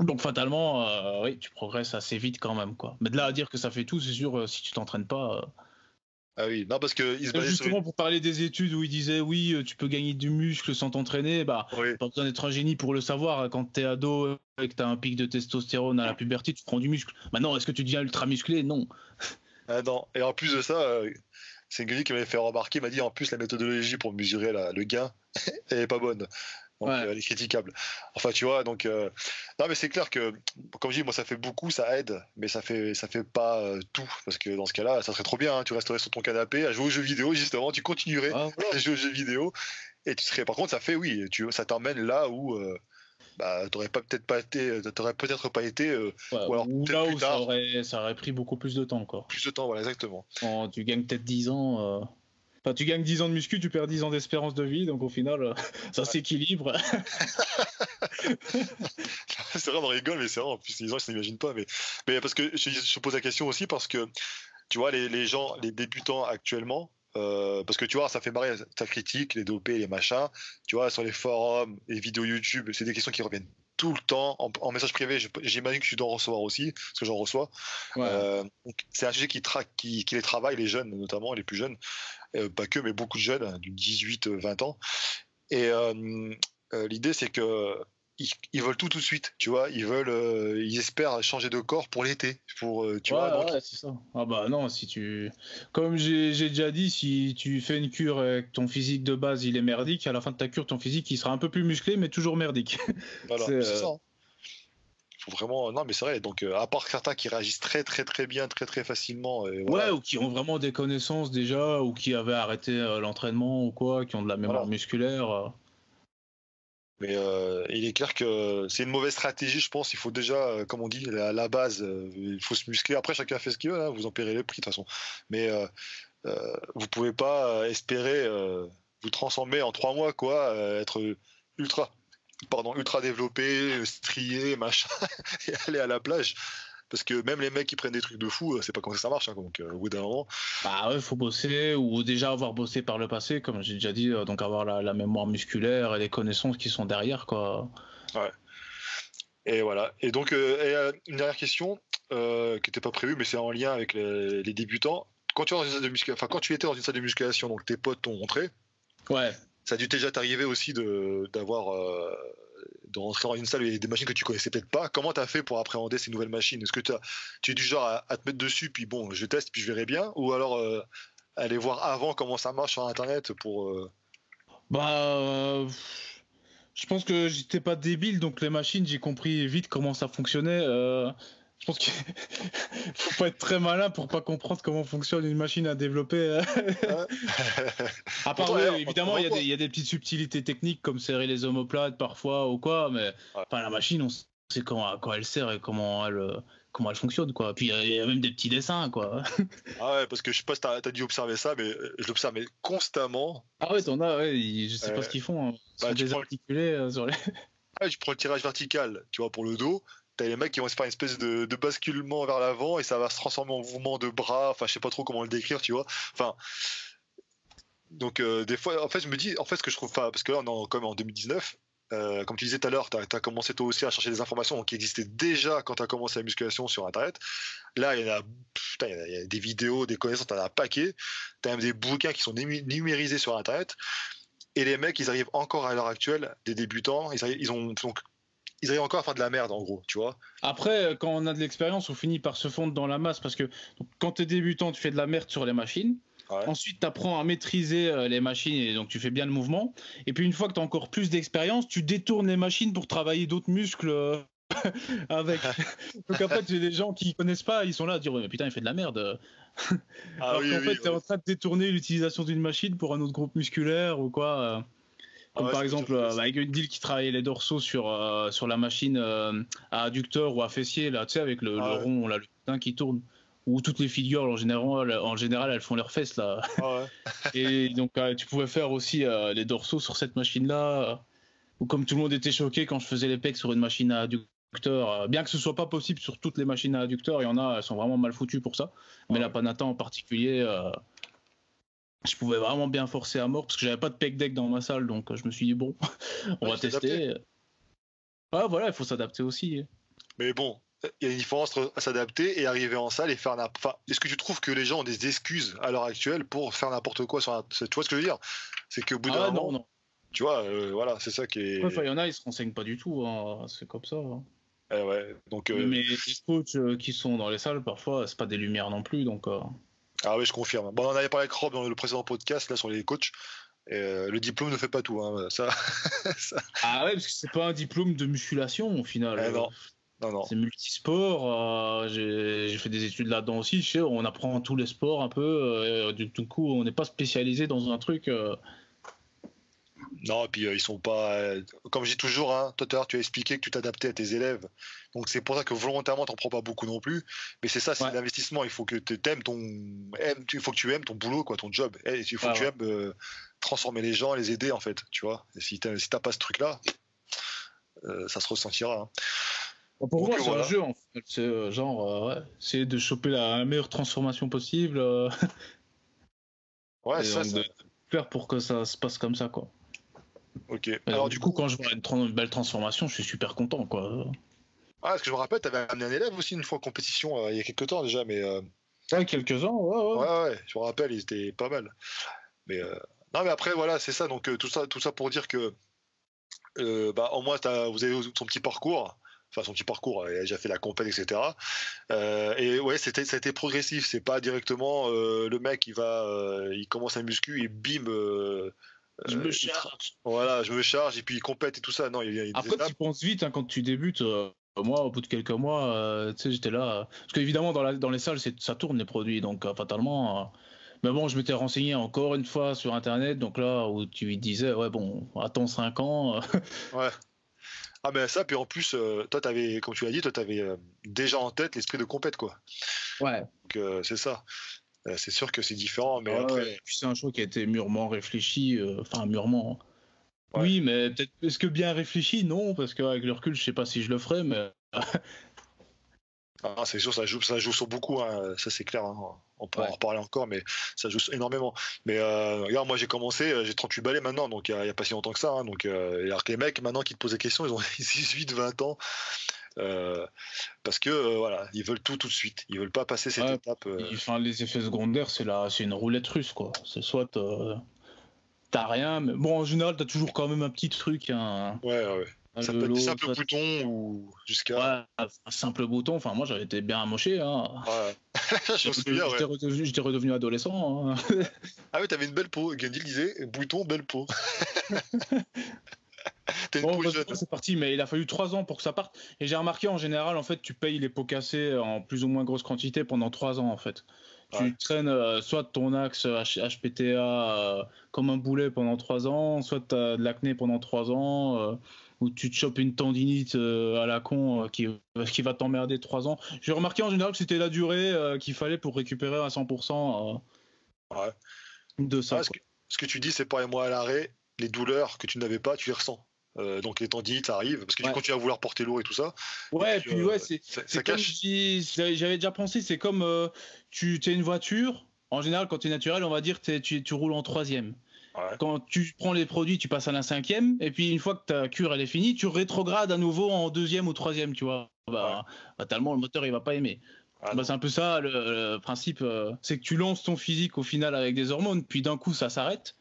Donc fatalement, euh, oui, tu progresses assez vite quand même. quoi. Mais de là à dire que ça fait tout, c'est sûr, si tu t'entraînes pas, ah oui, non, parce que. Justement, pour parler des études où il disait oui, euh, tu peux gagner du muscle sans t'entraîner, bah, pas besoin d'être un génie pour le savoir. Quand t'es ado et que t'as un pic de testostérone à la puberté, tu prends du muscle. Maintenant, est-ce que tu deviens ultra musclé Non. (laughs) Ah non, et en plus de ça, euh, c'est Gris qui m'avait fait remarquer, m'a dit en plus la méthodologie pour mesurer le gain, (laughs) elle est pas bonne. Donc, euh, elle est critiquable. Enfin, tu vois, donc. Euh, non, mais c'est clair que, comme je dis, moi, ça fait beaucoup, ça aide, mais ça fait, ça fait pas euh, tout. Parce que dans ce cas-là, ça serait trop bien. Hein, tu resterais sur ton canapé à jouer aux jeux vidéo, justement. Tu continuerais ah, (laughs) à jouer aux jeux vidéo. Et tu serais. Par contre, ça fait, oui, tu, ça t'emmène là où. bah, t'aurais pas peut-être pas été, t'aurais peut-être pas été, ou alors là où ça aurait, ça aurait pris beaucoup plus de temps, quoi. Plus de temps, voilà, exactement. Tu gagnes peut-être 10 ans, Enfin, tu gagnes 10 ans de muscu, tu perds 10 ans d'espérance de vie, donc au final, euh, (laughs) ça s'équilibre. (laughs) (laughs) c'est vrai, on rigole, mais c'est vrai, en plus, les gens, ils s'imaginent pas. Mais, mais parce que je, je, pose la question aussi parce que, tu vois, les, les gens, les débutants actuellement, euh, parce que tu vois, ça fait marrer ta critique, les dopés, les machins. Tu vois, sur les forums, les vidéos YouTube, c'est des questions qui reviennent tout le temps en, message privé. J'imagine que tu dois en recevoir aussi, parce que j'en reçois. Euh, c'est un sujet qui, qui, qui, les travaille, les jeunes notamment, les plus jeunes. Euh, pas que, mais beaucoup de jeunes, hein, du 18-20 ans. Et euh, euh, l'idée, c'est que ils, veulent tout tout de suite, tu vois. Ils veulent, ils espèrent changer de corps pour l'été, pour, tu vois. Ouais, c'est ça. Ah bah non, si tu, comme j'ai déjà dit, si tu fais une cure avec ton physique de base, il est merdique. À la fin de ta cure, ton physique, il sera un peu plus musclé, mais toujours merdique. (laughs) Voilà, c'est ça. Hein vraiment. Non, mais c'est vrai. Donc, euh, à part certains qui réagissent très, très, très bien, très, très facilement. Ouais, ou qui ont vraiment des connaissances déjà, ou qui avaient arrêté euh, l'entraînement ou quoi, qui ont de la mémoire musculaire. Euh. Mais euh, il est clair que c'est une mauvaise stratégie, je pense. Il faut déjà, euh, comme on dit, à la, base, euh, il faut se muscler. Après, chacun fait ce qu'il veut, hein, vous en paierez les prix de toute façon. Mais vous pouvez pas espérer vous transformer en trois mois, quoi, être ultra, pardon, ultra développé, strié, machin, (laughs) et aller à la plage parce que même les mecs qui prennent des trucs de fou, c'est pas comme ça ça marche. Hein, donc au bout d'un moment. Bah ouais, faut bosser ou déjà avoir bossé par le passé, comme j'ai déjà dit, donc avoir la, mémoire musculaire et les connaissances qui sont derrière, quoi. Ouais. Et voilà. Et donc euh, une dernière question euh, qui n'était pas prévue, mais c'est en lien avec les, débutants. Quand tu, es de enfin, quand tu étais dans une salle de musculation, donc tes potes t'ont montré. Ouais. Ça a dû déjà t'arriver aussi d'avoir euh, de dans une salle où il y a des machines que tu connaissais peut-être pas. Comment tu as fait pour appréhender ces nouvelles machines? Est-ce que tu es du genre à, te mettre dessus, puis bon, je teste, puis je verrai bien? Ou alors euh, aller voir avant comment ça marche sur Internet pour. Euh, bah. Euh, je pense que j'étais pas débile, donc les machines, j'ai compris vite comment ça fonctionnait. Je pense qu'il (laughs) faut pas être très malin pour pas comprendre comment fonctionne une machine à développer. (laughs) à part, évidemment, il y, a des petites subtilités techniques comme serrer les omoplates parfois ou quoi, mais la machine, on sait quoi elle sert et comment elle, comment elle fonctionne, quoi. Puis il y a même des petits dessins, quoi. (laughs) ah ouais, parce que je sais pas si t'as as dû observer ça, mais euh, je l'observe constamment. Ah ouais, t'en as, ouais, je sais pas ce qu'ils font. Hein. Bah, désarticulés euh, sur les. Ah, tu prends le tirage vertical, tu vois, pour le dos, t'as les mecs qui vont se faire une espèce de, basculement vers l'avant et ça va se transformer en mouvement de bras. Enfin, je sais pas trop comment le décrire, tu vois. Enfin, donc euh, des fois, en fait, je me dis, en fait, ce que je trouve, parce que là, on est quand même en 2019. Euh, comme tu disais tout à l'heure, tu as, commencé toi aussi à chercher des informations qui existaient déjà quand tu as commencé la musculation sur Internet. Là, il y, a, des vidéos, des connaissances, tu as un paquet. Tu as même des bouquins qui sont numérisés sur Internet. Et les mecs, ils arrivent encore à l'heure actuelle, des débutants, ils ont donc ils arrivent encore à faire de la merde en gros, tu vois. Après, euh, quand on a de l'expérience, on finit par se fondre dans la masse parce que quand tu es débutant, tu fais de la merde sur les machines. Ensuite, tu apprends à maîtriser euh, les machines et donc tu fais bien le mouvement. Et puis une fois que tu as encore plus d'expérience, tu détournes les machines pour travailler d'autres muscles euh, (laughs) avec. (laughs) donc tu as des gens qui connaissent pas, ils sont là à dire mais putain, il fait de la merde. Ah Alors qu'en fait, tu es en train de détourner l'utilisation d'une machine pour un autre groupe musculaire ou quoi. Comme par exemple euh, avec une deal qui travaillait les dorsaux sur, euh, sur la machine euh, à adducteur ou à fessier, là, tu sais, avec le, ah rond, là, le putain qui tourne. Ou toutes les figures en général, en général elles font leurs fesses là. Ah (laughs) et donc tu pouvais faire aussi les dorsaux sur cette machine-là. ou comme tout le monde était choqué quand je faisais les pecs sur une machine à adducteur, bien que ce soit pas possible sur toutes les machines à adducteur, il y en a, elles sont vraiment mal foutues pour ça. Mais la Panata en particulier, je pouvais vraiment bien forcer à mort parce que j'avais pas de pec deck dans ma salle, donc euh, je me suis dit bon, (laughs) on va tester. Ouais, voilà, il faut s'adapter aussi. Mais bon, il y a une différence entre s'adapter et arriver en salle et faire n'importe. est-ce que tu trouves que les gens ont des excuses à l'heure actuelle pour faire n'importe quoi sur Tu vois ce que je veux dire? C'est qu'au bout d'un ah, moment, non, tu vois, euh, voilà, c'est ça qui est. il y en a, ils se renseignent pas du tout. Hein. C'est comme ça. Hein. Eh ouais, donc. Euh, Mais les coachs qui sont dans les salles, parfois, c'est pas des lumières non plus, donc. Ah oui, je confirme. Bon, on en avait parlé avec Rob dans le précédent podcast là sur les coachs. Euh, le diplôme ne fait pas tout. Hein, (laughs) ça, Ah ouais, parce que c'est pas un diplôme de musculation au final. Eh non. Non, non. C'est multisport. Euh, j'ai fait des études là-dedans aussi. sais, on apprend tous les sports un peu. Euh, du coup, on n'est pas spécialisé dans un truc. Non, et puis ils sont pas. comme je dis toujours, hein, toi, tu as expliqué que tu t'adaptais à tes élèves. Donc c'est pour ça que volontairement, tu n'en prends pas beaucoup non plus. Mais c'est ça, c'est l'investissement. Il faut que tu aimes ton. il faut que tu aimes ton boulot, quoi, ton job. Et il faut que tu aimes euh, transformer les gens, les aider, en fait. Tu vois. Et si tu n'as pas ce truc-là, euh, ça se ressentira. Hein. Pour moi, c'est un jeu, en fait. C'est euh, genre, c'est de choper la meilleure transformation possible. ouais, ça, De faire pour que ça se passe comme ça, quoi. Ok. Alors, du coup, quand je vois une, belle transformation, je suis super content, quoi. Ah, parce que je me rappelle, tu avais amené un élève aussi une fois en compétition euh, il y a quelques temps déjà, mais. Euh... Ouais, quelques ans, ouais, ouais. Ouais, ouais, je me rappelle, il était pas mal. Mais euh... non, mais après, voilà, c'est ça. Donc, euh, tout ça, tout ça pour dire que, euh, bah, au moins, vous avez son petit parcours. Enfin, son petit parcours, il a déjà fait la compète, etc. et ouais, c'était, ça a été progressif. C'est pas directement le mec, il va, il commence à muscu et bim, je me charge. Voilà, je me charge et puis il compète et tout ça. Non, il, il Après, tu penses vite hein, quand tu débutes. Euh, moi, au bout de quelques mois, euh, tu sais, j'étais là. Parce qu'évidemment, dans, dans les salles, ça tourne les produits, donc euh, fatalement. Mais bon, je m'étais renseigné encore une fois sur internet, donc là où tu disais, ouais, bon, attends 5 ans. (laughs) ouais. Ah ben ça, puis en plus, euh, toi, avais, comme tu l'as dit, toi, t'avais avais euh, déjà en tête l'esprit de compète, quoi. Ouais. Donc euh, c'est ça. C'est sûr que c'est différent, mais après... c'est un choix qui a été mûrement réfléchi, enfin mûrement. Oui, mais peut-être, est-ce que bien réfléchi? Non, parce qu'avec le recul, je sais pas si je le ferais, mais... Ah, c'est sûr, ça joue, ça joue sur beaucoup, hein, ça c'est clair. Hein. On pourra en reparler encore, mais ça joue énormément. Mais euh, regarde, moi j'ai commencé, euh, j'ai 38 balais maintenant, donc il n'y a, pas si longtemps que ça. Hein, donc, euh, alors que les mecs maintenant qui te posent des questions, ils ont (laughs) 18, 20 ans. Parce que voilà, ils veulent tout tout de suite. Ils veulent pas passer cette étape. Enfin, les effets secondaires, c'est là, c'est une roulette russe quoi. C'est soit t'as rien, mais bon en général t'as toujours quand même un petit truc. Un... Ouais ouais. Ça peut être des simples boutons ou jusqu'à. un simple bouton. Enfin, moi, j'avais été bien amoché. Hein. Ouais. (laughs) J'étais redevenu, redevenu, adolescent. Hein. ah oui, t'avais une belle peau. Gandhi disait bouton, belle peau. (laughs) (laughs) bon, c'est parti, mais il a fallu trois ans pour que ça parte. Et j'ai remarqué en général, en fait, tu payes les pots cassés en plus ou moins grosse quantité pendant trois ans, en fait. Tu traînes euh, soit ton axe HPTA euh, comme un boulet pendant trois ans, soit tu as de l'acné pendant trois ans. Euh, où tu te chopes une tendinite à la con qui, qui va t'emmerder trois ans. J'ai remarqué en général que c'était la durée qu'il fallait pour récupérer à 100% de ça. ce, que, tu dis, c'est pas moi à l'arrêt, les douleurs que tu n'avais pas, tu les ressens. Donc les tendinites arrivent parce que tu continues à vouloir porter lourd et tout ça. Ouais, et puis, ouais, c'est ça, cache. J'avais déjà pensé, c'est comme tu es une voiture. En général, quand tu es naturel, on va dire que tu, tu roules en troisième. Quand tu prends les produits, tu passes à la cinquième, et puis une fois que ta cure elle est finie, tu rétrogrades à nouveau en deuxième ou troisième, tu vois. Bah, le moteur il va pas aimer. Ah bah, c'est un peu ça le, principe, euh, c'est que tu lances ton physique au final avec des hormones, puis d'un coup ça s'arrête.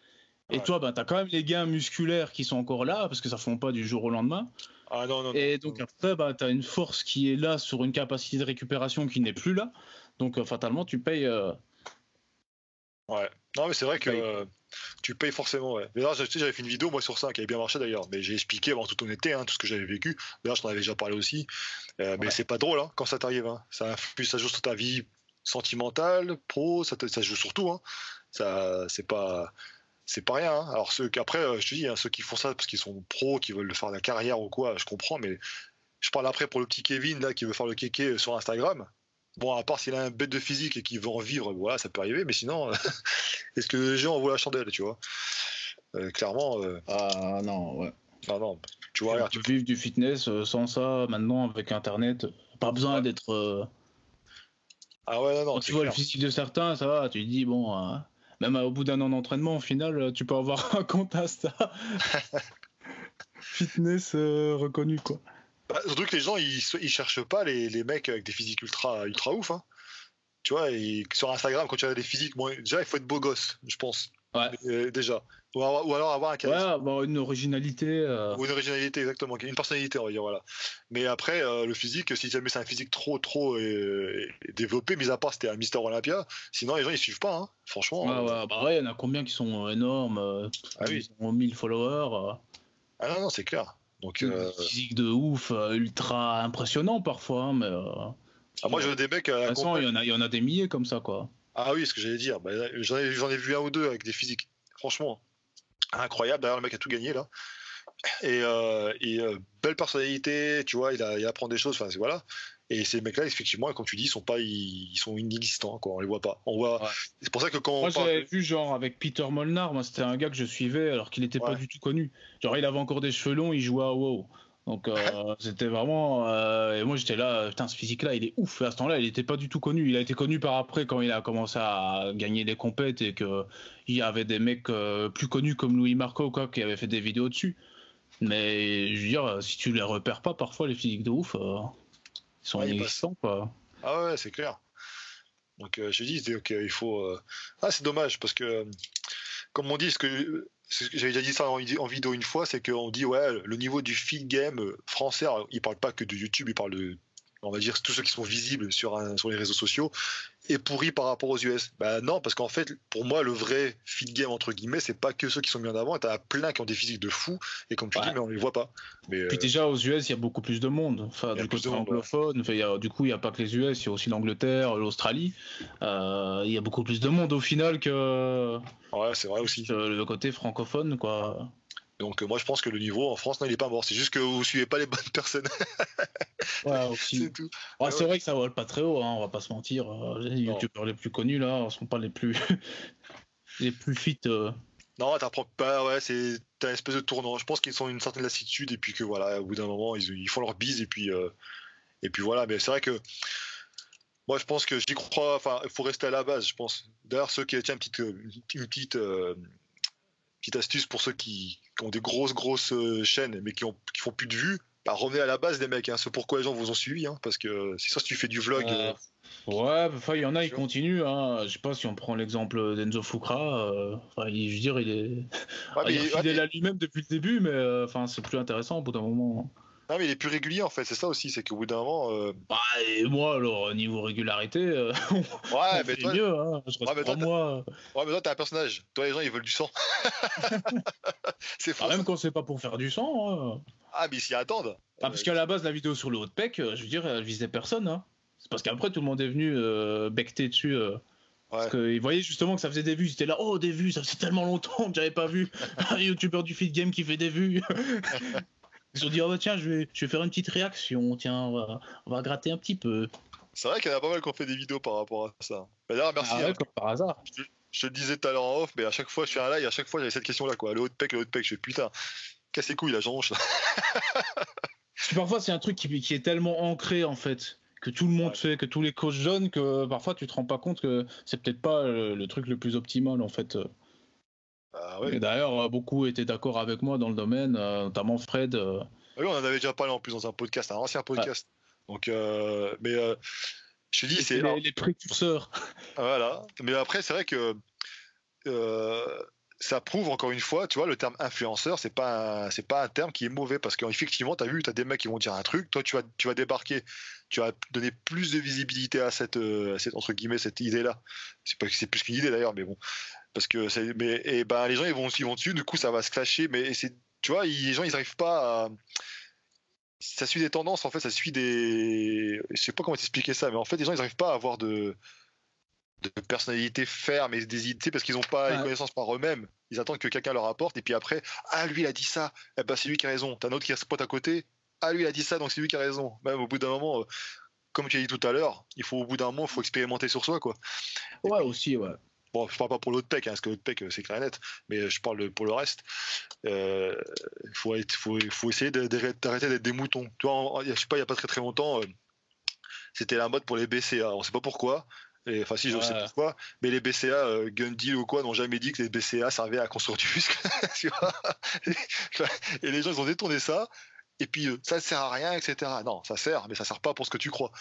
Et toi, bah, tu as quand même les gains musculaires qui sont encore là, parce que ça ne font pas du jour au lendemain. Ah, non, non, et donc après, bah, tu as une force qui est là sur une capacité de récupération qui n'est plus là. Donc euh, fatalement, tu payes. Euh, ouais. Non, mais c'est vrai que tu payes forcément. Ouais. Mais là, j'avais fait une vidéo moi sur ça qui avait bien marché d'ailleurs, mais j'ai expliqué en toute honnêteté hein, tout ce que j'avais vécu. D'ailleurs, je t'en avais déjà parlé aussi. Euh, mais c'est pas drôle hein, quand ça t'arrive. Hein. Ça ça joue sur ta vie sentimentale, pro, ça, ça joue sur tout. Hein. Ça, c'est pas c'est pas rien. Alors ceux qu'après, euh, je te dis, ceux qui font ça parce qu'ils sont pros, qui veulent faire la carrière ou quoi, je comprends, mais je parle après pour le petit Kevin là qui veut faire le kéké sur Instagram. Bon, à part s'il a un bête de physique et qu'il veut en vivre, voilà, ça peut arriver, mais sinon, (laughs) est-ce que les gens en voient la chandelle, tu vois? Euh, Clairement. Euh, ah non, ouais. Ah non, tu vois, tu vivre du fitness euh, sans ça, maintenant, avec Internet, pas besoin d'être. Ah ouais, non, non. Quand tu vois le physique de certains, ça va, tu te dis, bon, même au bout d'un an d'entraînement, au final, tu peux avoir (laughs) un compte Insta. (laughs) fitness reconnu, quoi. Bah, surtout que les gens, ils, ils cherchent pas les, les, mecs avec des physiques ultra, ultra ouf. Hein. Tu vois, sur Instagram, quand tu as des physiques, bon, déjà, il faut être beau gosse, je pense. Ouais. Euh, déjà. Ou, alors avoir un charisme. Ouais, avoir une originalité. Euh. Ou une originalité, exactement. Une personnalité, on va dire, voilà. Mais après, euh, le physique, si jamais c'est un physique trop, trop développé, mis à part c'était un Mister Olympia, sinon les gens ils suivent pas, hein. franchement. Ouais, ouais, bah ouais, il y en a combien qui sont énormes ah, oui. Ils ont 1000 followers. Ah non, non, c'est clair. Donc, euh... Physique de ouf, euh, ultra impressionnant parfois, hein, mais. Euh, ah, moi, j'ai des mecs. De toute façon, il y, en a, il y en a des milliers comme ça, quoi. Ah oui, ce que j'allais dire. Bah, j'en, ai, ai, vu un ou deux avec des physiques. Franchement, incroyable. D'ailleurs, le mec a tout gagné, là. Et, euh, et belle personnalité, tu vois, il, a, il apprend des choses. Enfin, voilà. Et ces mecs-là, effectivement, comme tu dis, ils sont pas, ils, sont inexistants, quoi. On les voit pas. On voit. C'est pour ça que quand moi j'avais vu genre avec Peter Molnar, moi c'était un gars que je suivais alors qu'il n'était pas du tout connu. Genre il avait encore des cheveux longs, il jouait à WoW. Donc euh, c'était vraiment. Euh, et moi j'étais là, putain, ce physique-là, il est ouf. À ce temps-là, il n'était pas du tout connu. Il a été connu par après quand il a commencé à gagner des compètes et qu'il y avait des mecs euh, plus connus comme Louis Marco quoi, qui avaient fait des vidéos dessus. Mais je veux dire, si tu les repères pas parfois les physiques de ouf, ils sont inexistants, quoi. Ah ouais, c'est clair. Donc je dis, ok, il faut. Ah, c'est dommage parce que, comme on dit, ce que, j'avais déjà dit ça en, vidéo une fois, c'est qu'on dit ouais, le niveau du feed game français, il parle pas que de YouTube, il parle de on va dire tous ceux qui sont visibles sur, sur les réseaux sociaux, est pourri par rapport aux US Bah non, parce qu'en fait, pour moi, le vrai fit game entre guillemets, c'est pas que ceux qui sont mis en avant. T'as plein qui ont des physiques de fou, et comme tu dis, mais on les voit pas. Mais, Puis euh, déjà aux US, il y a beaucoup plus de monde. Enfin, du côté anglophone, du coup, il n'y a pas que les US, il y a aussi l'Angleterre, l'Australie. Euh, il y a beaucoup plus de monde au final que. Ouais, c'est vrai aussi. Le côté francophone, quoi. Donc moi je pense que le niveau en France, non, il est pas mort. C'est juste que vous suivez pas les bonnes (laughs) personnes. ouais, c'est tout. c'est vrai que ça vole pas très haut, hein, on va pas se mentir. Euh, les youtubeurs les plus connus là, sont pas les plus (laughs) les plus fit. Euh. Non, t'apprends pas. Ouais, c'est t'as une espèce de tournant. Je pense qu'ils sont une certaine lassitude et puis que voilà, au bout d'un moment, ils, font leur bise et puis euh, et puis voilà. Mais c'est vrai que moi je pense que j'y crois. Enfin, il faut rester à la base. Je pense. D'ailleurs, ceux qui une petite une petite petite astuce pour ceux qui, ont des grosses, grosses euh, chaînes, mais qui, ont, qui font plus de vues, bah, revenez à la base des mecs. Hein. C'est pourquoi les gens vous ont suivi. Hein, parce que c'est ça, si tu fais du vlog. Euh, ouais, enfin, il y en a, ils continuent. Hein. Je sais pas si on prend l'exemple d'Enzo Fukra. Euh, je veux dire, il est, (laughs) il est fidèle à lui-même depuis le début, mais enfin, c'est plus intéressant au bout d'un moment. Non, mais il est plus régulier en fait, c'est ça aussi, c'est qu'au bout d'un moment. Euh, bah, et moi, alors, niveau régularité, euh, (laughs) ouais, mais toi... mieux, hein. Je ouais, mais toi, moi. Ouais, mais toi, t'es un personnage. Toi, les gens, ils veulent du sang. (laughs) c'est. Ah, même quand c'est pas pour faire du sang. Hein. Ah, mais s'y attendent. Ah, parce qu'à la base, la vidéo sur le haut de pec, euh, je veux dire, elle visait personne. Hein. C'est parce qu'après, tout le monde est venu euh, becter dessus. Parce qu'ils voyaient justement que ça faisait des vues. Ils étaient là, oh, des vues, ça faisait tellement longtemps que j'avais pas vu (laughs) un youtubeur du feed game qui fait des vues. Ils ont dit, oh bah, tiens, je vais, je vais faire une petite réaction, tiens, on va, on va gratter un petit peu. C'est vrai qu'il y en a pas mal qui ont fait des vidéos par rapport à ça. D'ailleurs, merci. Ah hein. comme par hasard. Je, te le disais tout à l'heure en off, mais à chaque fois, je fais un live, à chaque fois, j'avais cette question-là, quoi. Le haut de pec, le haut de pec. Je fais putain, casse les couilles, la jonche. (laughs) parfois, c'est un truc qui, qui, est tellement ancré, en fait, que tout le monde fait, que tous les coachs jeunes, que parfois, tu te rends pas compte que c'est peut-être pas le, truc le plus optimal, en fait. Bah Et d'ailleurs, beaucoup étaient d'accord avec moi dans le domaine, euh, notamment Fred. Euh, oui, on en avait déjà parlé en plus dans un podcast, un ancien podcast. Donc, euh, mais je te dis, c'est les, précurseurs. (laughs) Voilà. Mais après, c'est vrai que ça prouve encore une fois, tu vois, le terme influenceur, c'est pas c'est pas un terme qui est mauvais parce qu'effectivement, tu as vu, tu as des mecs qui vont dire un truc, toi tu vas tu vas débarquer, tu vas donner plus de visibilité à cette, cette entre guillemets cette idée là. C'est pas c'est plus qu'une idée d'ailleurs, mais bon parce que c'est mais et ben les gens ils vont ils vont dessus du coup ça va se clasher mais c'est tu vois les gens ils arrivent pas à ça suit des tendances en fait ça suit des je sais pas comment t'expliquer ça mais en fait les gens ils arrivent pas à avoir de de personnalité ferme et des idées parce qu'ils n'ont pas les connaissances par eux-mêmes. Ils attendent que quelqu'un leur apporte et puis après ah lui il a dit ça. Eh ben c'est lui qui a raison t'as un autre qui se pointe à côté ah lui il a dit ça donc c'est lui qui a raison même au bout d'un moment euh, comme tu as dit tout à l'heure il faut au bout d'un moment il faut expérimenter sur soi quoi. Ouais aussi ouais Bon, je parle pas pour l'autre pec, hein, parce que l'autre pec, c'est clair et net, mais je parle pour le reste. Il euh, faut, faut, faut, essayer d'arrêter d'être des moutons. Tu vois, je sais pas, il y a pas très très longtemps, euh, c'était la mode pour les BCA. On sait pas pourquoi. enfin, si, je sais pourquoi, mais les BCA, euh, gun deal ou quoi, n'ont jamais dit que les BCA servaient à construire du muscle. (laughs) et les gens, ils ont détourné ça et puis ça ne sert à rien, etc. Non, ça sert, mais ça sert pas pour ce que tu crois,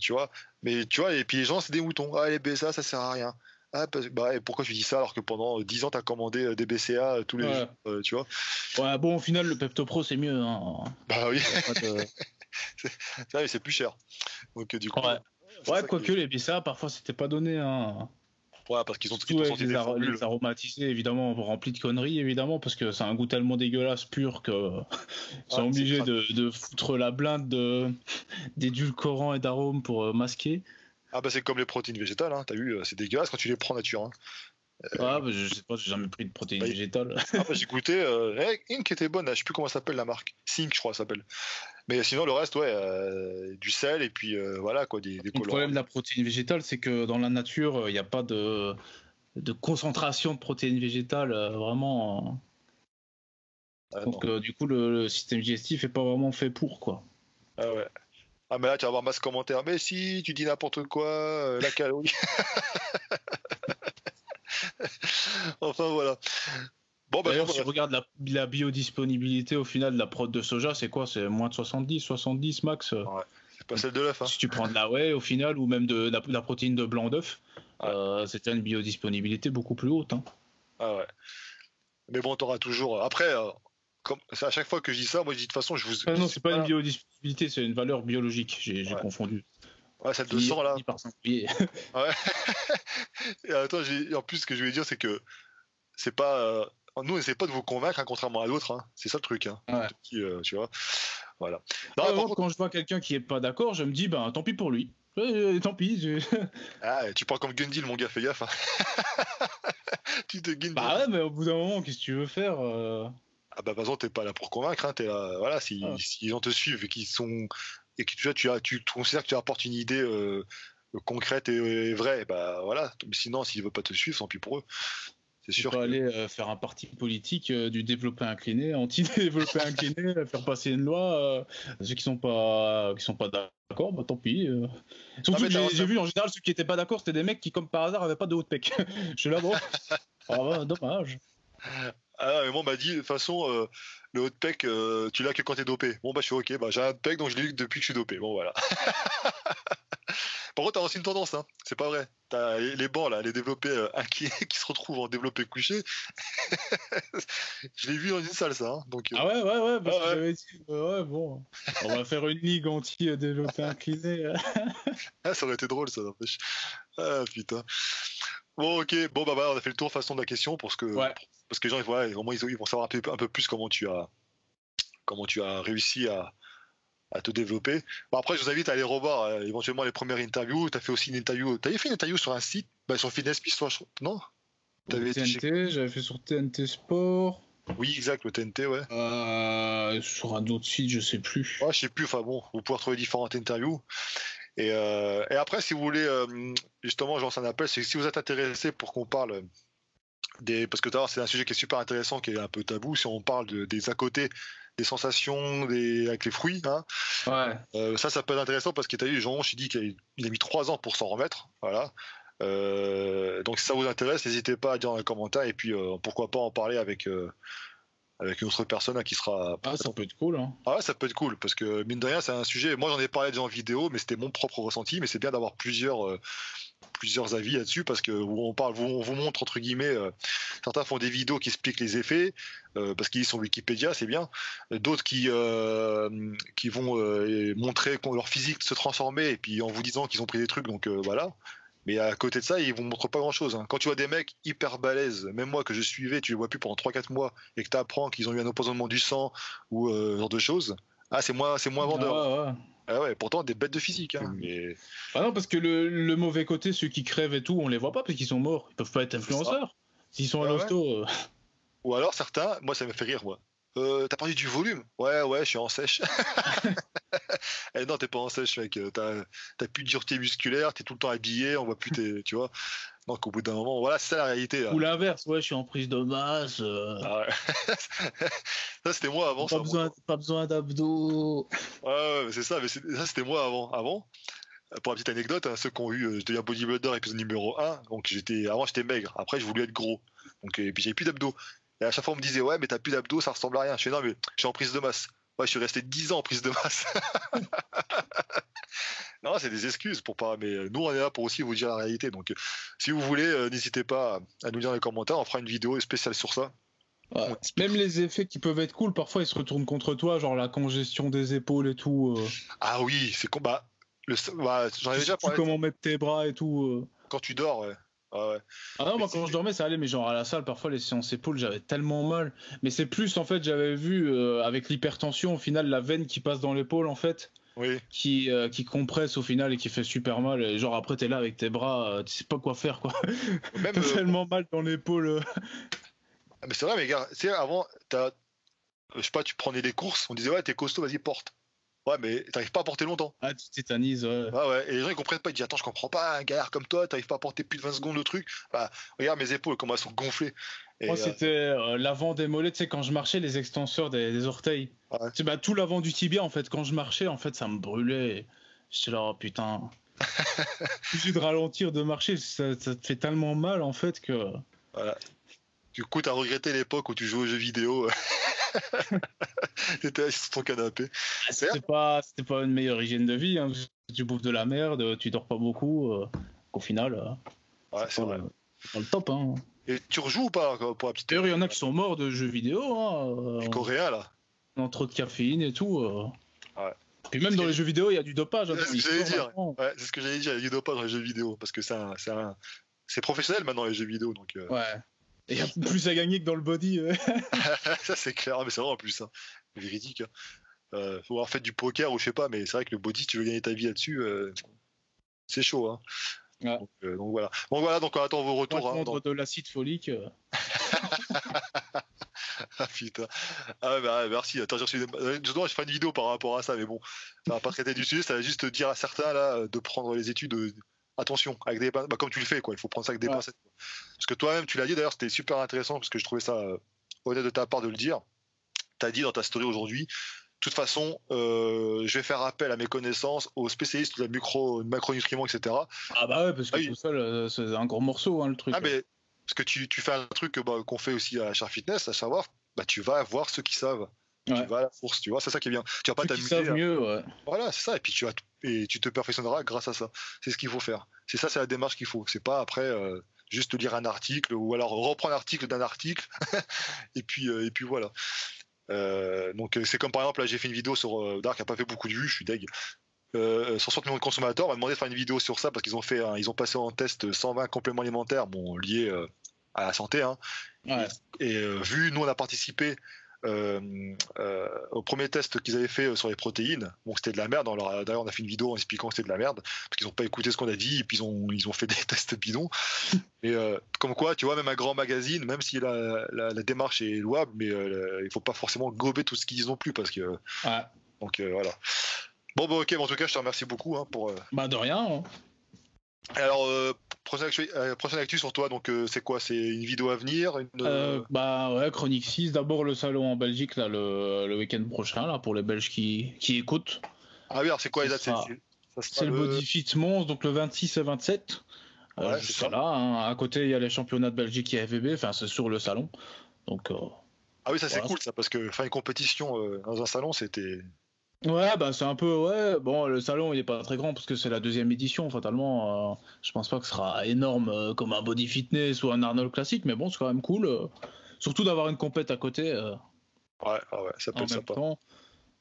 tu vois. Mais tu vois, et puis les gens, c'est des moutons. Ah, les BCA, ça sert à rien. Ah, bah, pourquoi tu dis ça alors que pendant 10 ans, tu as commandé euh, des BCA euh, tous les jours, euh, tu vois? Ouais, bon, au final, le Pepto Pro, c'est mieux. Hein. Bah oui. (laughs) c'est plus cher. Donc, du coup. Ouais, quoique les BCA, parfois, c'était pas donné. Hein. Ouais, parce qu'ils ont tout les, les aromatisés, évidemment, remplis de conneries, évidemment, parce que c'est un goût tellement dégueulasse, pur, que (laughs) sont obligés de, de, foutre la blinde d'édulcorants (laughs) et d'arômes pour masquer. Ah bah c'est comme les protéines végétales, hein, t'as vu, euh, c'est dégueulasse quand tu les prends nature. Hein. ah bah je sais pas, j'ai jamais pris de protéines bah, végétales. (laughs) ah bah j'ai goûté, euh, eh, une qui était bonne, je sais plus comment s'appelle la marque, Sync je crois s'appelle. Mais sinon le reste, ouais, euh, du sel et puis voilà quoi, des, des Le problème de la protéine végétale, c'est que dans la nature, il n'y a pas de, de concentration de protéines végétales vraiment. Ah, Donc du coup le, le, système digestif est pas vraiment fait pour quoi. Ah ouais. Ah, mais là, tu vas avoir masse commentaire. Mais si, tu dis n'importe quoi, euh, la calorie. (laughs) enfin, voilà. Bon, bah, D'ailleurs, si on regarde la, biodisponibilité au final de la prod de soja, c'est quoi? C'est moins de 70, 70 max? Ouais, C'est pas celle de l'œuf. Hein. Si tu prends de la whey au final, ou même de, la, protéine de blanc d'œuf, euh, c'est une biodisponibilité beaucoup plus haute. Hein. Ah ouais. Mais bon, tu auras toujours. Après, euh, comme, à chaque fois que je dis ça, moi je dis de toute façon, je vous. Ah non, c'est pas, une biodisponibilité, c'est une valeur biologique. J'ai confondu. Ouais, celle de sang là. Par (laughs) ouais. et attends, en plus, ce que je voulais dire, c'est que c'est pas. Euh, nous, on essaie pas de vous convaincre, hein, contrairement à d'autres. Hein. C'est ça le truc. Hein. Euh, tu vois. Voilà. Quand je vois quelqu'un qui est pas d'accord, je me dis, ben tant pis pour lui. Euh, tant pis. (laughs) Ah, tu parles comme Gundil, mon gars, fais gaffe. (laughs) tu te Bah ouais, mais au bout d'un moment, qu'est-ce que tu veux faire Ah bah, de toute façon, t'es pas là pour convaincre. Hein, es là, voilà, si, ah. si, ont te suivre et qu'ils sont et que tu, vois, tu, as, tu considères que tu apportes une idée euh, concrète et, vraie, bah voilà. Sinon, s'ils ne veulent pas te suivre, tant pis pour eux. C'est sûr. Tu peux aller euh, faire un parti politique euh, du développé incliné, anti-développé (laughs) incliné, faire passer une loi. ceux qui sont pas, qui sont pas d'accord, bah tant pis. Surtout que j'ai vu en général ceux qui étaient pas d'accord, c'était des mecs qui, comme par hasard, avaient pas de haut de pec. (laughs) Je suis là, bon. (laughs) Ah, dommage. Ah, mais moi, on m'a dit, de toute façon, le haut de pec, euh, tu l'as que quand t'es dopé. Bon, bah, je suis ok, bah, j'ai un pec, donc je l'ai eu depuis que je suis dopé. Bon, voilà. (laughs) Par contre, t'as aussi une tendance, hein. c'est pas vrai. T'as les bancs, là, les développés euh, (laughs) qui se retrouvent en développé couché. (laughs) je l'ai vu dans une salle, ça. Hein, donc, euh. Ah ouais, ouais, ouais, parce ah que dit, ouais, bon, on va faire une ligue anti-développé incliné. ah, ça aurait été drôle, ça, n'empêche. Ah, putain. Bon, ok, bon, bah, bah, on a fait le tour façon de la question parce que, parce que les gens, ils, au moins, ils, vont savoir un peu, un peu, plus comment tu as, comment tu as réussi à, à te développer. Bon, après, je vous invite à aller revoir euh, éventuellement les premières interviews. Tu as fait aussi une interview, tu avais fait une interview sur un site, bah, sur Fitness toi, non? TNT, j'avais fait sur TNT Sport. Oui, exact, le TNT, ouais. Euh, sur un autre site, je sais plus. Ouais, je sais plus, enfin bon, vous pouvez retrouver différentes interviews. Euh, et, après, si vous voulez, euh, justement, je lance un appel, c'est si vous êtes intéressé pour qu'on parle des. Parce que c'est un sujet qui est super intéressant, qui est un peu tabou, si on parle des à côté des sensations des, avec les fruits. Hein. Ouais. Euh, ça, ça peut être intéressant parce que tu as eu Jean il dit qu'il a mis trois ans pour s'en remettre. Voilà. donc si ça vous intéresse, n'hésitez pas à dire dans les commentaires et puis pourquoi pas en parler avec, avec une autre personne hein, qui sera. Ah, ça peut être cool. Hein. Ah, ça peut être cool parce que mine de rien, c'est un sujet. Moi, j'en ai parlé déjà en vidéo, mais c'était mon propre ressenti. Mais c'est bien d'avoir plusieurs. Euh, plusieurs avis là-dessus parce que on parle, on vous montre entre guillemets, euh, certains font des vidéos qui expliquent les effets euh, parce qu'ils sont Wikipédia, c'est bien. D'autres qui qui vont montrer leur physique se transformer et puis en vous disant qu'ils ont pris des trucs, donc voilà. Mais à côté de ça, ils vous montrent pas grand chose. Hein. Quand tu vois des mecs hyper balèzes, même moi que je suivais, tu les vois plus pendant 3-4 mois et que tu apprends qu'ils ont eu un empoisonnement du sang ou euh, ce genre de choses, ah, c'est moins, c'est moins vendeur. Ah ouais, pourtant des bêtes de physique. Hein, mais... Ah non, parce que le, mauvais côté, ceux qui crèvent et tout, on les voit pas parce qu'ils sont morts. Ils peuvent pas être influenceurs. S'ils sont à l'hosto. Euh. Ou alors certains, moi ça me fait rire, moi. Euh, t'as perdu du volume Ouais, ouais, je suis en sèche. (laughs) eh non, t'es pas en sèche, mec. T'as plus de dureté musculaire, t'es tout le temps habillé, on voit plus tes. (laughs) tu vois Donc au bout d'un moment, voilà, c'est ça la réalité. Ou l'inverse, ouais, je suis en prise de masse. Euh. Ah (laughs) ça, c'était moi avant. Pas, ça, besoin, pas besoin d'abdos. Ouais, ouais c'est ça, mais ça, c'était moi avant. avant. Pour la petite anecdote, hein, ceux qui ont eu euh, Je deviens bodybuilder épisode numéro 1, donc j'étais avant j'étais maigre, après je voulais être gros. Donc, et puis j'avais plus d'abdos. Et à chaque fois, on me disait, ouais, mais t'as plus d'abdos, ça ressemble à rien. Je fais, non, mais je suis en prise de masse. Ouais, je suis resté 10 ans en prise de masse. (laughs) non, c'est des excuses pour pas. Mais nous, on est là pour aussi vous dire la réalité. Donc, si vous voulez, euh, n'hésitez pas à nous dire dans les commentaires. On fera une vidéo spéciale sur ça. Même les effets qui peuvent être cool, parfois ils se retournent contre toi, genre la congestion des épaules et tout. Euh. Ah oui, c'est combat. Le... Bah, J'en ai déjà parlé. Comment mettre tes bras et tout. Euh. Quand tu dors, ouais. Ah, ah non, moi quand je dormais ça allait, mais genre à la salle parfois les séances épaules j'avais tellement mal. Mais c'est plus en fait j'avais vu euh, avec l'hypertension au final la veine qui passe dans l'épaule en fait. Oui. Qui, euh, qui compresse au final et qui fait super mal. Et genre après t'es là avec tes bras, euh, tu sais pas quoi faire quoi. Même (laughs) tellement mal dans l'épaule. (laughs) Ah, mais c'est vrai, mais gars, tu sais, avant, je sais pas, tu prenais des courses, on disait ouais, t'es costaud, vas-y, porte. Ouais, mais t'arrives pas à porter longtemps. Ah, tu tétanises, ouais. Ah ouais, et les gens ils comprennent pas, ils disent Attends, je comprends pas, un galère comme toi, t'arrives pas à porter plus de 20 secondes le truc. Bah, regarde mes épaules, comment elles sont gonflées. Moi, euh, c'était euh, l'avant des mollets, tu sais, quand je marchais, les extenseurs des, orteils. Ouais. Tu bah, tout l'avant du tibia, en fait, quand je marchais, en fait, ça me brûlait. J'étais là, oh, putain. (laughs) J'ai de ralentir, de marcher, ça, ça, te fait tellement mal, en fait, que. Voilà. Du coup, t'as regretté l'époque où tu jouais aux jeux vidéo. (laughs) T'étais assis sur ton canapé. Ah, c'était pas, c'était pas une meilleure hygiène de vie. Hein. Tu bouffes de la merde, tu dors pas beaucoup. Euh, au final, euh, ouais, c'est vrai. Pas le top. Hein. Et tu rejoues ou pas pour la petite D'ailleurs, il y en a qui sont morts de jeux vidéo. Hein, Les Coréens, là. En trop de caféine et tout. euh. Ouais. Puis même dans les jeux vidéo, il y a du dopage. hein, C'est ce que j'allais dire. Ouais, c'est ce que j'allais dire. Il y a du dopage dans les jeux vidéo. Parce que c'est un- c'est un- c'est professionnel maintenant, les jeux vidéo. Donc, euh, Ouais. Et il y a plus à gagner que dans le body. euh. (laughs) ça, c'est clair. Ah, Mais c'est vrai en plus. Hein. Véridique. hein. Euh, faut avoir fait du poker ou je sais pas. Mais c'est vrai que le body, tu veux gagner ta vie là-dessus. euh, c'est chaud. Hein. Ouais. Donc, euh, donc voilà. Donc voilà, donc on attend vos retours. hein, prendre de l'acide folique. euh. (laughs) Ah putain. Ah bah merci. Attends, j'ai reçu des... euh, Justement, je ferai une vidéo par rapport à ça, mais bon, ça va pas traiter du sujet, ça va juste dire à certains là de prendre les études. Attention, avec des bah, comme tu le fais, quoi. Il faut prendre ça avec des Ouais. pincettes. quoi. Parce que toi-même, tu l'as dit d'ailleurs, c'était super intéressant parce que je trouvais ça euh, honnête de ta part de le dire. Tu as dit dans ta story aujourd'hui. De toute façon, euh, je vais faire appel à mes connaissances aux spécialistes de la micro, macronutriments, etc. Ah bah ouais, parce que Ah tout seul, euh, c'est un gros morceau, hein, le truc. Ah, mais parce que tu, tu fais un truc bah, qu'on fait aussi à Char Fitness, à savoir, bah, tu vas voir ceux qui savent. Tu vas à la course, tu vois, c'est ça qui est bien. Tu vas pas t'amuser. à- mieux, ouais. Voilà, c'est ça. Et puis tu vas et tu te perfectionneras grâce à ça. C'est ce qu'il faut faire. C'est ça, c'est la démarche qu'il faut. C'est pas après euh, juste lire un article ou alors reprendre l'article d'un article (laughs) et puis euh, et puis voilà. Euh, donc c'est comme par exemple là j'ai fait une vidéo sur Dark qui a pas fait beaucoup de vues, je suis deg. Euh, 160 millions de consommateurs, on m'a demandé de faire une vidéo sur ça parce qu'ils ont fait, ils ont passé en test 120 compléments alimentaires, bon liés à la santé, hein, Ouais. et euh, vu, nous, on a participé au premier test qu'ils avaient fait euh, sur les protéines. Bon, c'était de la merde. D'ailleurs, on a fait une vidéo en expliquant que c'était de la merde parce qu'ils n'ont pas écouté ce qu'on a dit et puis ils ont, ils ont fait des (laughs) tests bidons. (laughs) Et euh, comme quoi, tu vois, même un grand magazine, même si la, la, la démarche est louable, mais euh, il faut pas forcément gober tout ce qu'ils disent non plus parce que. Ouais. Donc euh, voilà. Bon, bah, ok, bon, en tout cas, je te remercie beaucoup hein, pour. euh, Bah de rien. hein. Alors, euh, prochaine, actu, euh, prochaine actu sur toi, donc euh, c'est quoi? C'est une vidéo à venir une, bah ouais, Chronique 6, d'abord le salon en Belgique là, le, le week-end prochain là, pour les Belges qui, qui écoutent. Ah oui, alors c'est quoi les dates? C'est- le Body Fit Mons, donc le 26 et 27. Euh, Ouais, je ça. là. hein. À côté, il y a les championnats de Belgique et FVB, enfin c'est sur le salon. Donc Ah oui, ça c'est cool ça, parce que faire une compétition dans un salon, c'était. Ouais, bah c'est un peu ouais. Bon, le salon il est pas très grand parce que c'est la deuxième édition. Fatalement, euh, je pense pas que ce sera énorme euh, comme un body fitness ou un Arnold classique, mais bon, c'est quand même cool. euh, surtout d'avoir une compète à côté euh, Ouais, ouais, ça peut en être même sympa. temps.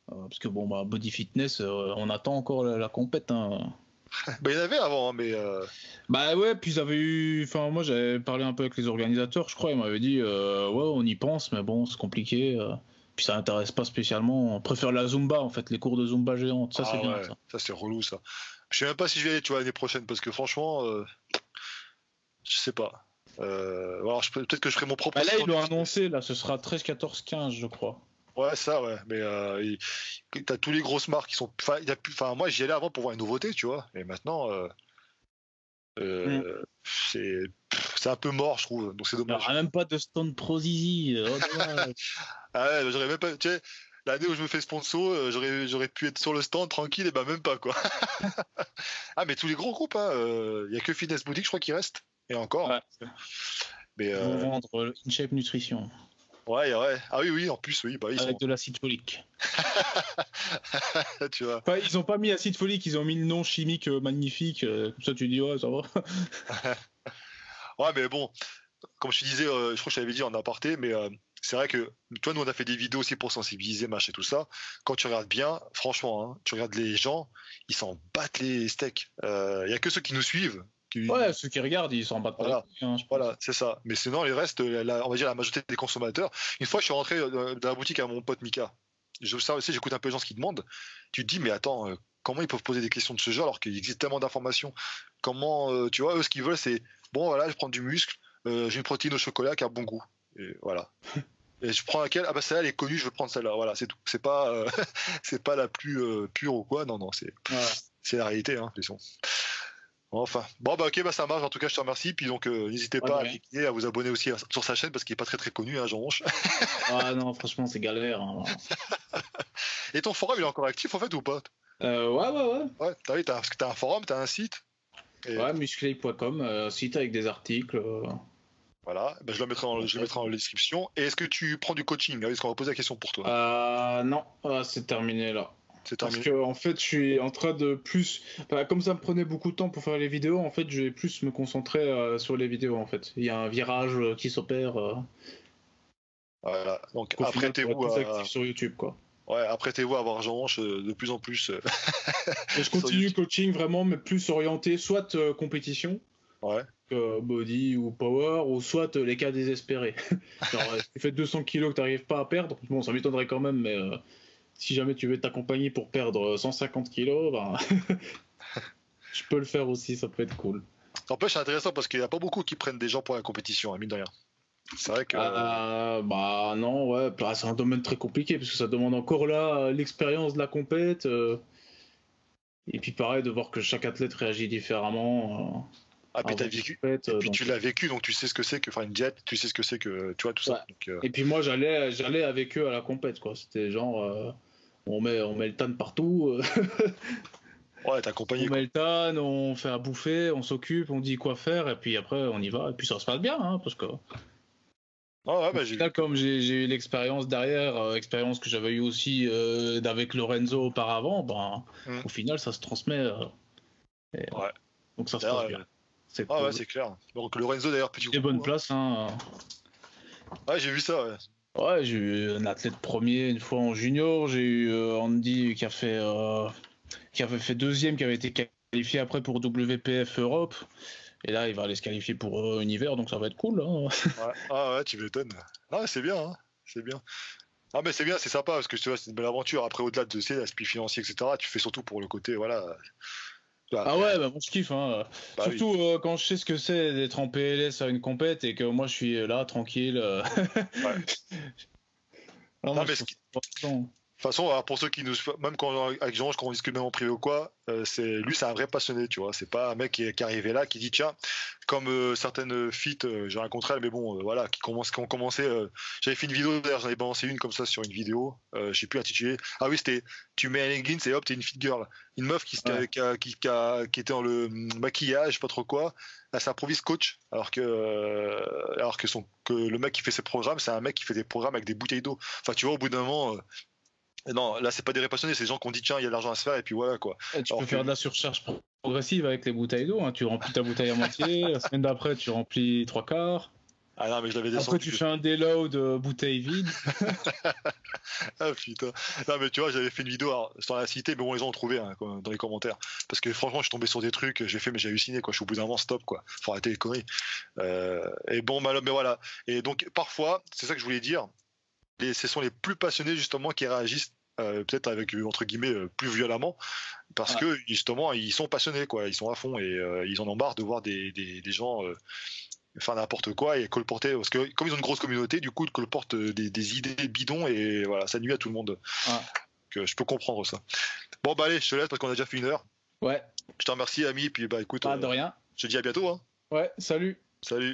Parce que bon, bah body fitness, on attend encore la, la compète. hein. (laughs) Bah, il y en avait avant, hein, mais. Bah ouais, puis ils avaient eu. Enfin, moi j'avais parlé un peu avec les organisateurs, je crois. Ils m'avaient dit, ouais, on y pense, mais bon, c'est compliqué. Puis ça intéresse pas spécialement. On préfère la Zumba, en fait, les cours de Zumba géante. Ça, ah c'est bien. ouais, Ça. ça c'est relou ça. Je sais même pas si je vais aller, tu vois, l'année prochaine, parce que franchement, euh, je sais pas. Euh, alors, je peux- peut-être que je ferai mon propre. Bah là, ils l'ont annoncé, là, ce sera 13, 14, 15, je crois. Ouais, ça, ouais. Mais euh, il- t'as tous les grosses marques qui sont. Enfin, il y a plus- enfin, moi, j'y allais avant pour voir une nouveauté, tu vois. Et maintenant, euh, euh, c'est c'est un peu mort, je trouve. Donc c'est Il n'y dommage. aura même pas de stand Pro Zizi. euh, oh. (laughs) Ah ouais, j'aurais même pas. Tu sais, l'année où je me fais sponsor, euh, j'aurais j'aurais pu être sur le stand tranquille, et ben même pas, quoi. (laughs) ah, mais tous les gros groupes, hein. Il y a que Fitness Boutique, je crois, qui reste. Et encore. Ouais. Mais euh, vendre euh, InShape Nutrition ouais, ouais. Ah oui, oui, en plus, oui, bah, ils avec sont. de l'acide folique. (laughs) tu vois. Enfin, ils ont pas mis acide folique, ils ont mis le nom chimique euh, magnifique. euh, comme ça, tu dis, ouais, ça va. Ouais, mais bon, comme je te disais, euh, je crois que je t'avais dit en aparté, mais euh, c'est vrai que toi, nous, on a fait des vidéos aussi pour sensibiliser, machin et tout ça. Quand tu regardes bien, franchement, hein, tu regardes les gens, ils s'en battent les steaks. Il y a que ceux qui nous suivent. Qui... Ouais, ceux qui regardent, ils s'en battent pas. Voilà. hein. Voilà, c'est ça. Mais sinon, les restes, la- on va dire la majorité des consommateurs. Une fois, je suis rentré euh, dans la boutique à mon pote Mika. Aussi, j'écoute un peu les gens ce qu'ils demandent. Tu te dis, mais attends, euh, comment ils peuvent poser des questions de ce genre alors qu'il existe tellement d'informations? Comment, euh, tu vois, eux, ce qu'ils veulent, c'est bon, voilà, je prends du muscle, euh, j'ai une protéine au chocolat qui a bon goût. Et voilà. (laughs) Et je prends laquelle? Ah bah celle-là, elle est connue, je veux prendre celle-là. Voilà, c'est tout. C'est pas, euh, (laughs) c'est pas la plus pure ou quoi. Non, non, c'est, c'est la réalité, hein, de toute façon. Enfin, bon bah ok, bah ça marche. En tout cas, je te remercie. Puis donc, euh, n'hésitez Ouais, pas à cliquer, à vous abonner aussi à- sur sa chaîne parce qu'il est pas très très connu, hein, Jean Ronche. (laughs) Ah non, franchement, c'est galère. hein. Et ton forum, il est encore actif en fait ou pas? Euh, ouais, ouais, ouais. Ouais, t'as, t'as, parce que t'as un forum, t'as un site. Et Ouais, musclé.com, euh, site avec des articles. euh. Voilà, bah, je le mettrai en, je le mettrai en description. Et est-ce que tu prends du coaching oui, Parce qu'on va poser la question pour toi? Euh, non, Ah, c'est terminé là. C'est Parce que en fait, je suis en train de plus. Comme ça me prenait beaucoup de temps pour faire les vidéos, en fait, je vais plus me concentrer sur les vidéos. En fait, il y a un virage qui s'opère. Voilà. Donc plus à, actif sur YouTube, quoi. Ouais, apprêtez-vous à avoir Jean euh, de plus en plus. euh, (laughs) je continue coaching vraiment, mais plus orienté, soit euh, compétition, Ouais. body ou power, ou soit euh, les cas désespérés. (laughs) Genre, si tu fais 200 kilos que tu n'arrives pas à perdre, bon, ça m'étonnerait quand même, mais euh, si jamais tu veux t'accompagner pour perdre euh, 150 kilos, ben, (laughs) je peux le faire aussi, ça peut être cool. N'empêche, c'est intéressant parce qu'il n'y a pas beaucoup qui prennent des gens pour la compétition, hein, mine de rien. C'est vrai que. Euh, bah non, ouais, bah, c'est un domaine très compliqué parce que ça demande encore là euh, l'expérience de la compète. euh, et puis pareil, de voir que chaque athlète réagit différemment. euh, ah, puis vécu. compète, Et puis donc- tu l'as vécu, donc tu sais ce que c'est que faire une diète, tu sais ce que c'est que. Tu vois, tout ça. Donc, Et puis moi, j'allais, j'allais avec eux à la compète, quoi. C'était genre, on met, on met le tan partout, (laughs) Ouais, accompagné. on met le tan, on fait à bouffer, on s'occupe, on dit quoi faire, et puis après on y va, et puis ça se passe bien, hein, parce que Ah, ouais, bah, j'ai final, comme j'ai, j'ai eu l'expérience derrière, euh, expérience que j'avais eu aussi euh, d'avec Lorenzo auparavant, ben, Mm. au final ça se transmet. euh, et, Ouais. Donc ça se passe bien. C'est Ah, cool. ouais, c'est clair. Donc Lorenzo, d'ailleurs, petit des bonnes hein. places, hein. Ouais, j'ai vu ça, ouais. Ouais, j'ai eu un athlète premier une fois en junior. J'ai eu Andy qui a fait qui avait fait deuxième, qui avait été qualifié après pour WPF Europe. Et là, il va aller se qualifier pour euh, univers, donc ça va être cool. hein. Ouais. Ah, ouais, tu m'étonnes. Ah, c'est bien, hein. C'est bien. Ah, mais c'est bien, c'est sympa parce que tu vois, c'est une belle aventure. Après, au-delà de tu sais, l'aspect financier, etc., tu fais surtout pour le côté, voilà. Bah, Ah ouais, bah bon, je kiffe. Hein. bah oui. Surtout euh, quand je sais ce que c'est d'être en PLS à une compète et que moi je suis là tranquille. euh. (laughs) Non, moi, mais ce qui- toute façon, alors, pour ceux qui nous. Même quand, avec Jean, quand on discute même en privé ou quoi, euh, c'est, lui, c'est un vrai passionné, tu vois. C'est pas un mec qui est, qui est arrivé là, qui dit, tiens, comme euh, certaines feats, euh, j'ai rencontré, mais bon, euh, voilà, qui, commencent, qui ont commencé. j'avais fait une vidéo, d'ailleurs, j'en ai balancé une comme ça sur une vidéo, je sais plus intitulé. Ah oui, c'était, tu mets un leggings et hop, t'es une fit girl. Une meuf qui, Ouais. qui, a- qui, qui a- qui était dans le hum, maquillage, pas trop quoi. Elle s'improvise coach, alors que, alors que, son, que le mec qui fait ses programmes, c'est un mec qui fait des programmes avec des bouteilles d'eau. Enfin, tu vois, au bout d'un moment. Non, là c'est pas des vrais passionnés, c'est des gens qui ont dit tiens, il y a de l'argent à se faire et puis voilà quoi. Et tu Alors peux que- faire de la surcharge pro- progressive avec les bouteilles d'eau. hein. Tu remplis ta bouteille à moitié, (laughs) la semaine d'après tu remplis trois quarts. Ah non, mais je l'avais Après descendu. tu fais un déload euh, bouteille vide. (laughs) Ah putain. Non, mais tu vois, j'avais fait une vidéo, alors, sans la citer, mais bon, gens ont trouvé hein, quoi, dans les commentaires. Parce que franchement, je suis tombé sur des trucs, j'ai fait, mais j'ai halluciné quoi. Je suis au bout d'un moment, stop quoi. Faut arrêter les conneries. Euh, et bon, mal- mais voilà. Et donc, parfois, c'est ça que je voulais dire, ce sont les plus passionnés justement qui réagissent. euh, peut-être avec euh, entre guillemets euh, plus violemment parce Ouais. que justement ils sont passionnés quoi ils sont à fond et euh, ils en ont marre de voir des, des, des gens faire n'importe quoi et colporter parce que comme ils ont une grosse communauté du coup ils colportent des, des idées bidons et voilà ça nuit à tout le monde Ouais. que je peux comprendre ça bon bah allez je te laisse parce qu'on a déjà fait une heure Ouais, je te remercie ami puis bah écoute de rien. je te dis à bientôt hein. Ouais, salut. salut